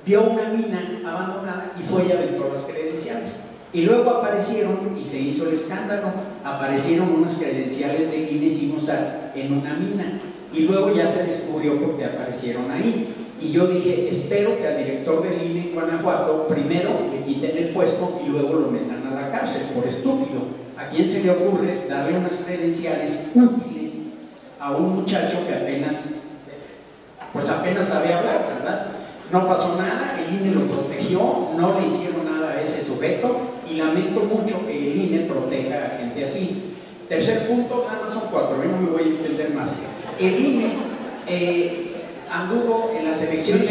vio una mina abandonada y fue y aventó las credenciales. Y luego aparecieron, y se hizo el escándalo, aparecieron unas credenciales de INE sin usar en una mina. Y luego ya se descubrió porque aparecieron ahí. Y yo dije, espero que al director del INE en Guanajuato primero le quiten el puesto y luego lo metan a la cárcel por estúpido. ¿A quién se le ocurre darle unas credenciales útiles a un muchacho que apenas, pues apenas sabía hablar, ¿verdad? No pasó nada, el INE lo protegió, no le hicieron nada a ese sujeto y lamento mucho que el INE proteja a gente así. Tercer punto, nada más son cuatro, no me voy a extender más. El INE eh, anduvo en las elecciones.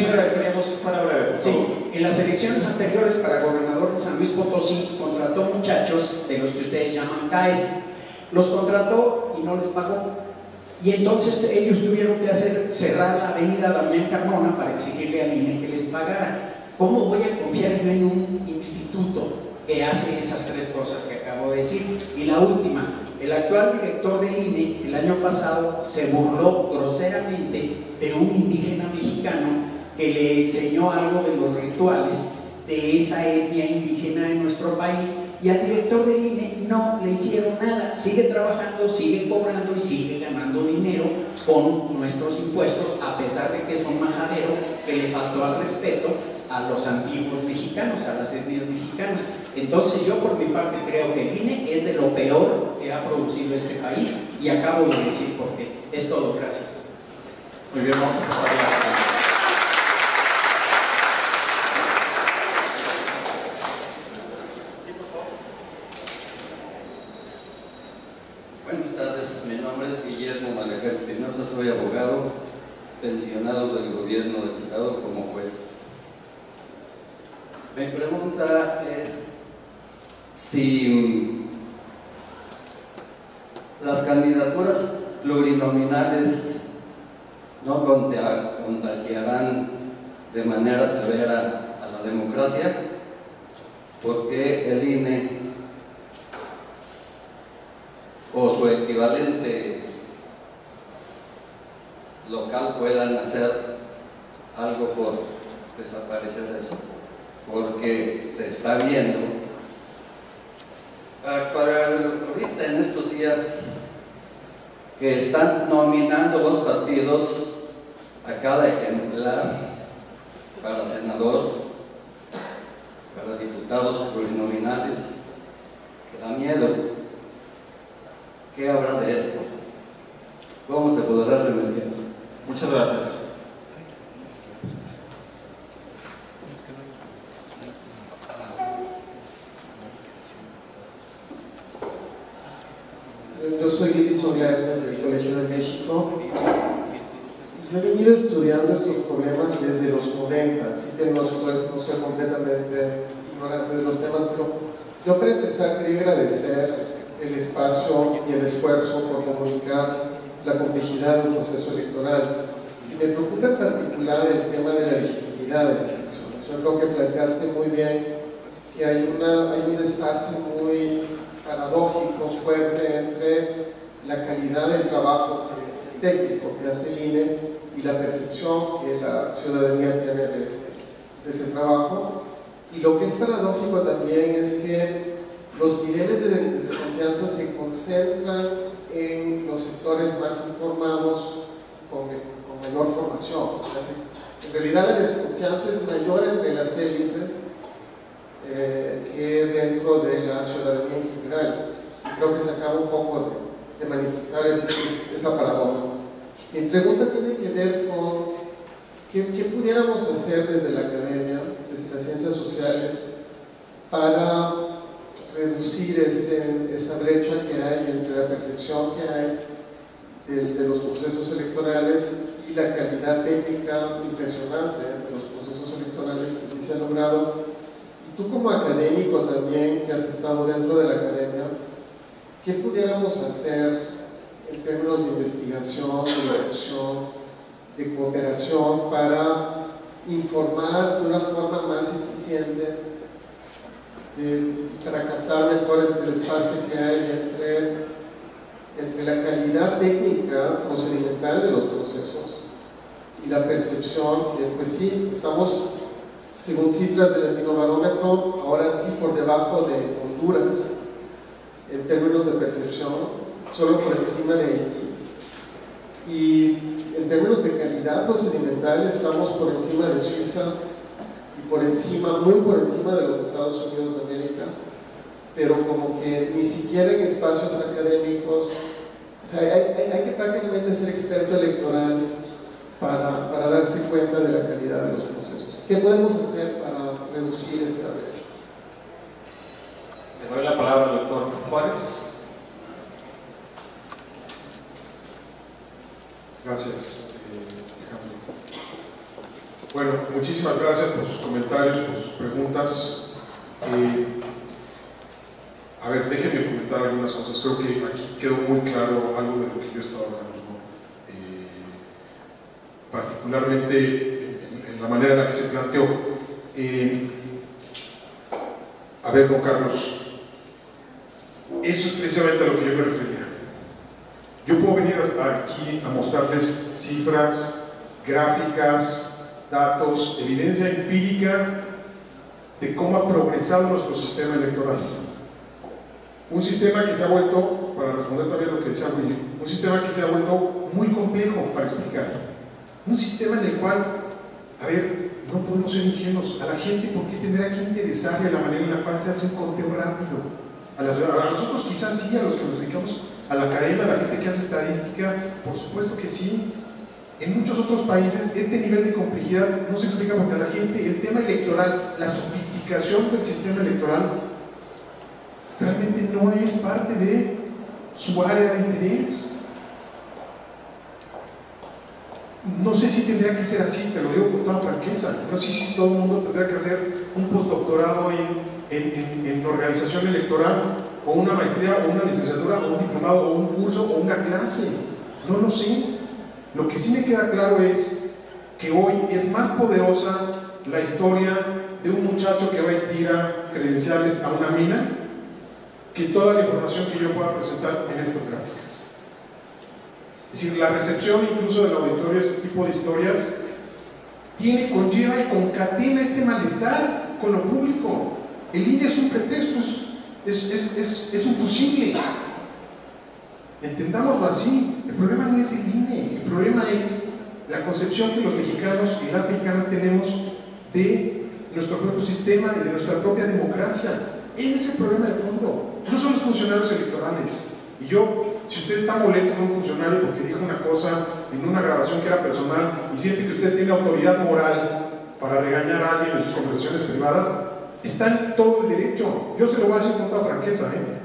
en las elecciones anteriores para gobernador de San Luis Potosí contrató muchachos de los que ustedes llaman CAES. Los contrató y no les pagó. Y entonces ellos tuvieron que hacer cerrar la avenida Damián Carmona para exigirle al INE que les pagara. ¿Cómo voy a confiar yo en un instituto que hace esas tres cosas que acabo de decir? Y la última, el actual director del INE el año pasado se burló groseramente de un indígena mexicano que le enseñó algo de los rituales de esa etnia indígena en nuestro país. Y al director del INE no le hicieron nada, sigue trabajando, sigue cobrando y sigue ganando dinero con nuestros impuestos a pesar de que es un majadero que le faltó al respeto a los antiguos mexicanos, a las etnias mexicanas. Entonces yo por mi parte creo que el INE es de lo peor que ha producido este país y acabo de decir por qué. Es todo, gracias. Muy bien, vamos a pasar la... Buenas tardes, mi nombre es Guillermo Malacar Espinosa, soy abogado pensionado del gobierno del estado como juez. Mi pregunta es si las candidaturas plurinominales no contagiarán de manera severa a la democracia, porque el INE o su equivalente local puedan hacer algo por desaparecer eso, porque se está viendo. Ah, para ahorita en estos días que están nominando los partidos a cada ejemplar para senador, para diputados plurinominales, que da miedo. ¿Qué habrá de esto? ¿Cómo se podrá remediar? Muchas gracias. Yo Soler del Colegio de México yo he venido estudiando estos problemas desde los 90, así que no soy, completamente ignorante de los temas, pero yo para empezar quería agradecer el espacio y el esfuerzo por comunicar la complejidad del proceso electoral. Y me preocupa en particular el tema de la legitimidad de las elecciones. Yo creo que planteaste muy bien que hay, una, hay un desfase muy paradójico, fuerte entre la calidad del trabajo técnico que hace el INE y la percepción que la ciudadanía tiene de ese, de ese trabajo. Y lo que es paradójico también es que los niveles de desconfianza se concentran en los sectores más informados con, con mayor formación. En realidad la desconfianza es mayor entre las élites eh, que dentro de la ciudadanía en general. Creo que se acaba un poco de, de manifestar esa paradoja. Mi pregunta tiene que ver con qué, pudiéramos hacer desde la academia, desde las ciencias sociales, para reducir ese, esa brecha que hay entre la percepción que hay de, de, los procesos electorales y la calidad técnica impresionante de los procesos electorales que sí se ha logrado. Y tú como académico también, que has estado dentro de la academia, ¿qué pudiéramos hacer en términos de investigación, de producción, de cooperación para informar de una forma más eficiente y para captar mejor este espacio que hay entre, entre la calidad técnica procedimental de los procesos y la percepción que pues sí, estamos según cifras del Latinobarómetro, ahora sí por debajo de Honduras en términos de percepción, solo por encima de Haití. Y en términos de calidad procedimental estamos por encima de Suiza y por encima, muy por encima de los Estados Unidos de América, pero como que ni siquiera en espacios académicos, o sea, hay, que prácticamente ser experto electoral para, para, darse cuenta de la calidad de los procesos. ¿Qué podemos hacer para reducir esta brecha? Le doy la palabra al doctor Juárez. Gracias, Alejandro. Bueno, muchísimas gracias por sus comentarios, por sus preguntas. Eh, a ver, déjenme comentar algunas cosas. Creo que aquí quedó muy claro algo de lo que yo estaba hablando, eh, particularmente en, en, la manera en la que se planteó. Eh, a ver, don Carlos, eso es precisamente a lo que yo me refería. Yo puedo venir aquí a mostrarles cifras, gráficas, datos, evidencia empírica de cómo ha progresado nuestro sistema electoral. Un sistema que se ha vuelto, para responder también lo que decía Willy, un sistema que se ha vuelto muy complejo para explicar. Un sistema en el cual, a ver, no podemos ser ingenuos. A la gente, ¿por qué tendrá que interesarle la manera en la cual se hace un conteo rápido? A, las, a nosotros quizás sí, a los que nos dedicamos a la academia, a la gente que hace estadística, por supuesto que sí. En muchos otros países este nivel de complejidad no se explica porque a la gente el tema electoral, la sofisticación del sistema electoral, realmente no es parte de su área de interés. No sé si tendría que ser así, te lo digo con toda franqueza. No sé si todo el mundo tendría que hacer un postdoctorado en organización electoral o una maestría, o una licenciatura, o un diplomado, o un curso, o una clase. No lo sé. Lo que sí me queda claro es que hoy es más poderosa la historia de un muchacho que va y tira credenciales a una mina que toda la información que yo pueda presentar en estas gráficas. Es decir, la recepción incluso del auditorio, ese tipo de historias, tiene, conlleva y concatena este malestar con lo público. El INE es un pretexto, es, es, es, es un fusible. Entendámoslo así. El problema no es el INE, el problema es la concepción que los mexicanos y las mexicanas tenemos de nuestro propio sistema y de nuestra propia democracia. Ese es el problema de fondo. No son los funcionarios electorales. Y yo, si usted está molesto con un funcionario porque dijo una cosa en una grabación que era personal y siente que usted tiene autoridad moral para regañar a alguien en sus conversaciones privadas, está en todo el derecho. Yo se lo voy a decir con toda franqueza. ¿eh?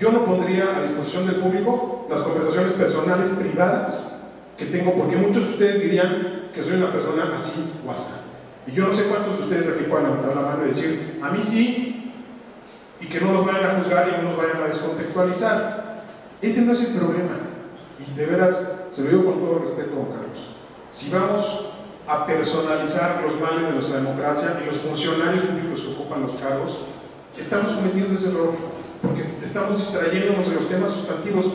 Yo no pondría a disposición del público las conversaciones personales privadas que tengo, porque muchos de ustedes dirían que soy una persona así o. Y yo no sé cuántos de ustedes aquí pueden levantar la mano y decir, a mí sí, y que no nos vayan a juzgar y no nos vayan a descontextualizar. Ese no es el problema. Y de veras, se lo digo con todo respeto, don Carlos. Si vamos a personalizar los males de nuestra democracia y los funcionarios públicos ocupan los cargos, estamos cometiendo ese error, porque estamos distrayéndonos de los temas sustantivos.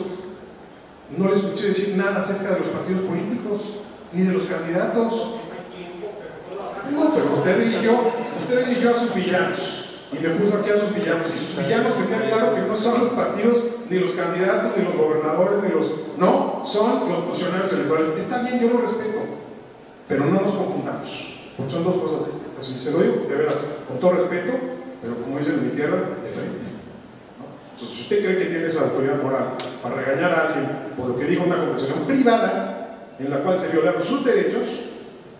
No le escuché decir nada acerca de los partidos políticos, ni de los candidatos. No, pero usted dirigió, usted dirigió a sus villanos y me puso aquí a sus villanos. Y sus villanos me queda claro que no son los partidos, ni los candidatos, ni los gobernadores, ni los. No, son los funcionarios electorales. Está bien, yo lo respeto, pero no nos confundamos, porque son dos cosas distintas. Y se lo digo, de veras, con todo respeto, pero como dicen en mi tierra, de frente. Entonces, si usted cree que tiene esa autoridad moral para regañar a alguien por lo que en una conversación privada en la cual se violaron sus derechos,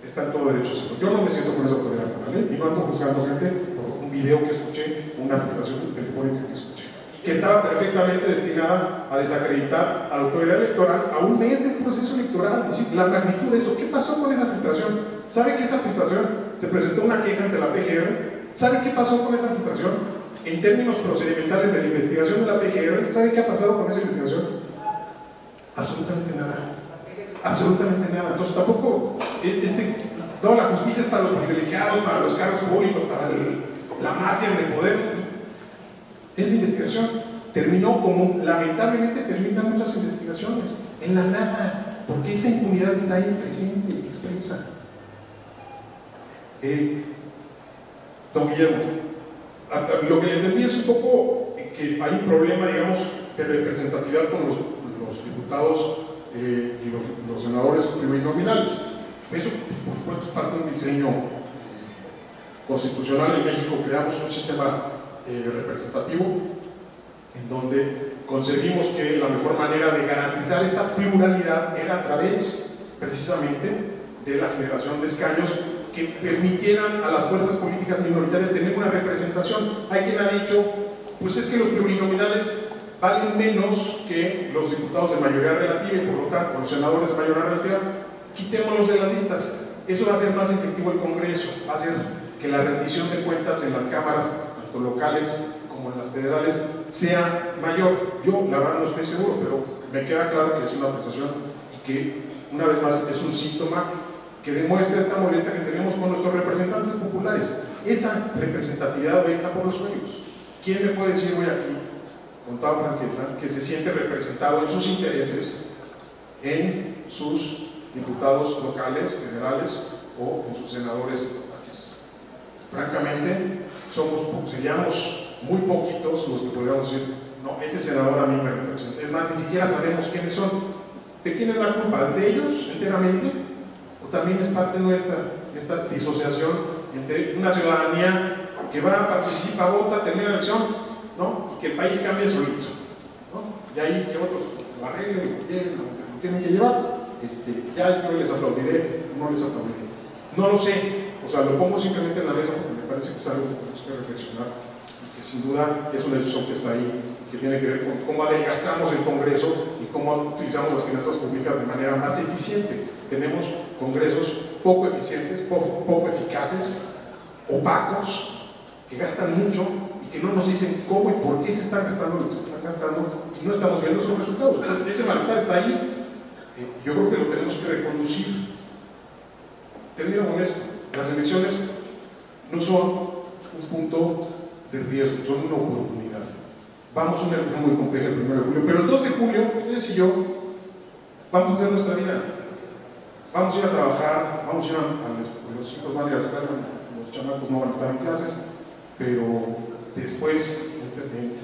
está en todo derecho. Yo no me siento con esa autoridad moral, ¿eh? y no ando juzgando gente por un video que escuché, una filtración telefónica que escuché. que estaba perfectamente destinada a desacreditar a la autoridad electoral a un mes del proceso electoral. La magnitud de eso. ¿Qué pasó con esa filtración? ¿Sabe que esa filtración se presentó una queja ante la PGR? ¿Sabe qué pasó con esa filtración? En términos procedimentales de la investigación de la PGR, ¿sabe qué ha pasado con esa investigación? Absolutamente nada. Absolutamente nada. Entonces tampoco este, toda la justicia es para los privilegiados, para los cargos públicos, para la mafia el poder. Esa investigación terminó como lamentablemente terminan muchas investigaciones, en la nada, porque esa impunidad está ahí presente, expresa. Eh, don Guillermo, lo que entendí es un poco que hay un problema, digamos, de representatividad con los, diputados eh, y los, senadores plurinominales. Eso, por supuesto, es parte de un diseño eh, constitucional en México. Creamos un sistema representativo en donde concebimos que la mejor manera de garantizar esta pluralidad era a través, precisamente, de la generación de escaños que permitieran a las fuerzas políticas minoritarias tener una representación. Hay quien ha dicho, pues es que los plurinominales valen menos que los diputados de mayoría relativa y por lo tanto los senadores de mayoría relativa, quitémoslos de las listas. Eso va a hacer más efectivo el Congreso, va a hacer que la rendición de cuentas en las cámaras, tanto locales como en las federales, sea mayor. Yo, la verdad, no estoy seguro, pero me queda claro que es una apreciación y que, una vez más, es un síntoma que demuestra esta molestia que tenemos con nuestros representantes populares. Esa representatividad hoy está por los sueños. ¿Quién me puede decir hoy aquí, con toda franqueza, que se siente representado en sus intereses, en sus diputados locales, federales o en sus senadores estatales? Francamente, somos, seríamos muy poquitos los que podríamos decir, no, ese senador a mí me representa. Es más, ni siquiera sabemos quiénes son. ¿De quién es la culpa? ¿De ellos enteramente? También es parte nuestra esta disociación entre una ciudadanía que va, participa, vota, termina la elección, ¿no? y que el país cambie solito. ¿no? Y ahí que otros lo arreglen, lo quieren, lo, tienen que llevar. Este, ya yo les aplaudiré, no les aplaudiré. No lo sé, o sea, lo pongo simplemente en la mesa porque me parece que es algo que tenemos que reflexionar y que sin duda es una decisión que está ahí, que tiene que ver con cómo adelgazamos el Congreso y cómo utilizamos las finanzas públicas de manera más eficiente. Tenemos congresos poco eficientes, poco, eficaces, opacos, que gastan mucho y que no nos dicen cómo y por qué se están gastando lo que se están gastando y no estamos viendo sus resultados. Entonces, ese malestar está ahí. Eh, yo creo que lo tenemos que reconducir. Termino con esto. Las elecciones no son un punto de riesgo, son una oportunidad. Vamos a una muy compleja el 1 de julio, pero el 2 de julio, ustedes y yo, vamos a hacer nuestra vida. Vamos a ir a trabajar, vamos a ir a, los hijos van a ir a la escuela, los chamacos no van a estar en clases, pero después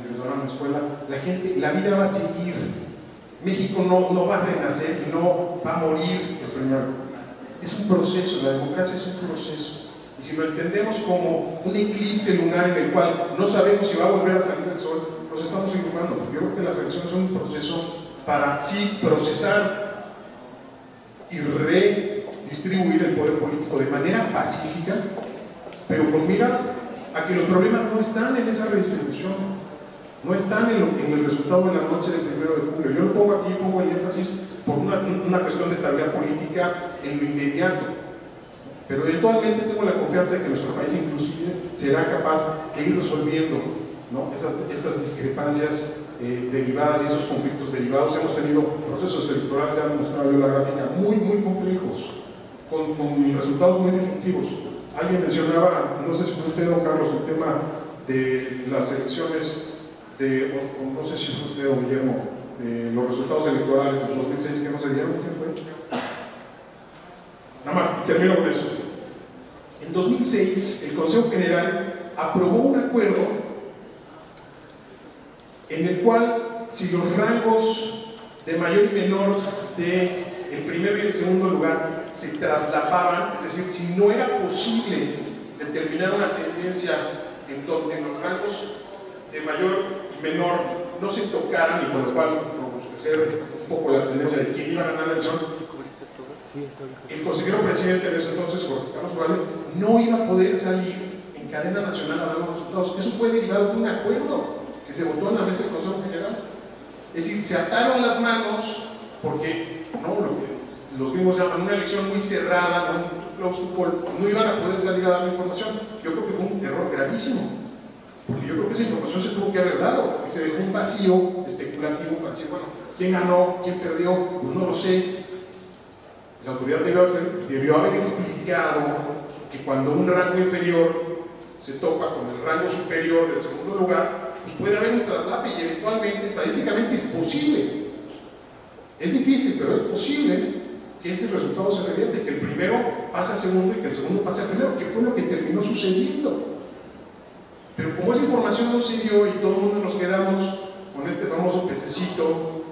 regresarán a la escuela, la gente, la vida va a seguir. México no, no va a renacer no va a morir el primero. Es un proceso, la democracia es un proceso. Y si lo entendemos como un eclipse lunar en el cual no sabemos si va a volver a salir el sol, nos estamos equivocando. Yo creo que las elecciones son un proceso para sí procesar y redistribuir el poder político de manera pacífica, pero con miras a que los problemas no están en esa redistribución, no están en, el resultado de la noche del primero de julio. Yo lo pongo aquí, pongo el énfasis por una, una cuestión de estabilidad política en lo inmediato. Pero eventualmente tengo la confianza de que nuestro país inclusive será capaz de ir resolviendo ¿no? esas, discrepancias eh, derivadas y esos conflictos derivados. Hemos tenido procesos electorales, ya mostrado yo la gráfica, muy, muy complejos, con, resultados muy disruptivos. Alguien mencionaba, no sé si fue usted o Carlos, el tema de las elecciones, de, o, no sé si fue usted o Guillermo, los resultados electorales del 2006 que no se dieron, ¿quién fue? Nada más, termino con eso. En 2006, el Consejo General aprobó un acuerdo en el cual si los rangos de mayor y menor de el primero y el segundo lugar se traslapaban, es decir, si no era posible determinar una tendencia en donde los rangos de mayor y menor no se tocaran y con lo cual robustecer un poco la tendencia de quién iba a ganar la elección, el consejero presidente en ese entonces, Jorge Carlos no iba a poder salir en cadena nacional a dar los resultados. Eso fue derivado de un acuerdo que se votó en la mesa del Consejo General. Es decir, se ataron las manos porque, no, lo que los gringos llaman una elección muy cerrada, ¿no? no iban a poder salir a dar la información. Yo creo que fue un error gravísimo, porque yo creo que esa información se tuvo que haber dado, y se dejó un vacío especulativo para decir, bueno, ¿quién ganó? ¿Quién perdió? Pues no lo sé. La autoridad debió haber, debió haber explicado que cuando un rango inferior se topa con el rango superior del segundo lugar, puede haber un traslape y eventualmente, estadísticamente es posible. Es difícil, pero es posible que ese resultado se revierte, que el primero pase a segundo y que el segundo pase a primero, que fue lo que terminó sucediendo. Pero como esa información no se y todo el mundo nos quedamos con este famoso pececito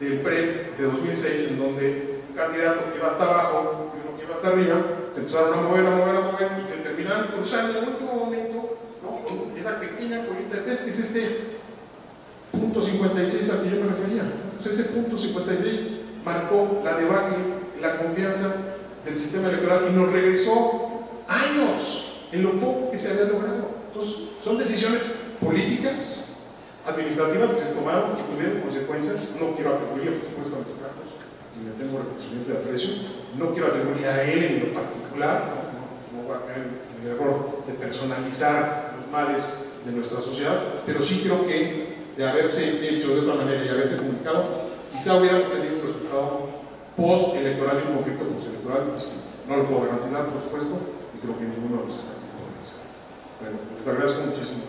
del PREP de 2006, en donde un candidato que va hasta abajo y uno que va hasta arriba, se empezaron a mover, a mover, a mover y se terminaron cruzando en el último momento esa pequeña colita de que es este punto 56 al que yo me refería. Entonces ese punto 56 marcó la debacle, la confianza del sistema electoral y nos regresó años en lo poco que se había logrado. Entonces, son decisiones políticas, administrativas que se tomaron, que tuvieron consecuencias. No quiero atribuirle, por supuesto, a los Carlos, y me tengo reconocimiento de aprecio. No quiero atribuirle a él en lo particular, no, no, voy a caer en el error de personalizar de nuestra sociedad, pero sí creo que de haberse hecho de otra manera y haberse comunicado, quizá hubiéramos tenido un resultado post-electoral y un conflicto post-electoral distinto. No lo puedo garantizar, por supuesto, y creo que ninguno de los está aquí puede ser. Bueno, les agradezco muchísimo.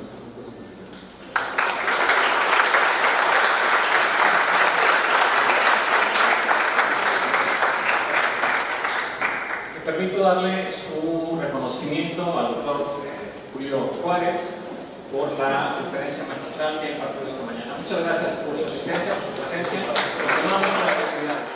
Permito darle su reconocimiento al doctor Julio Por la conferencia magistral que impartió esta mañana. Muchas gracias por su asistencia, por su presencia. Continuamos con las actividades.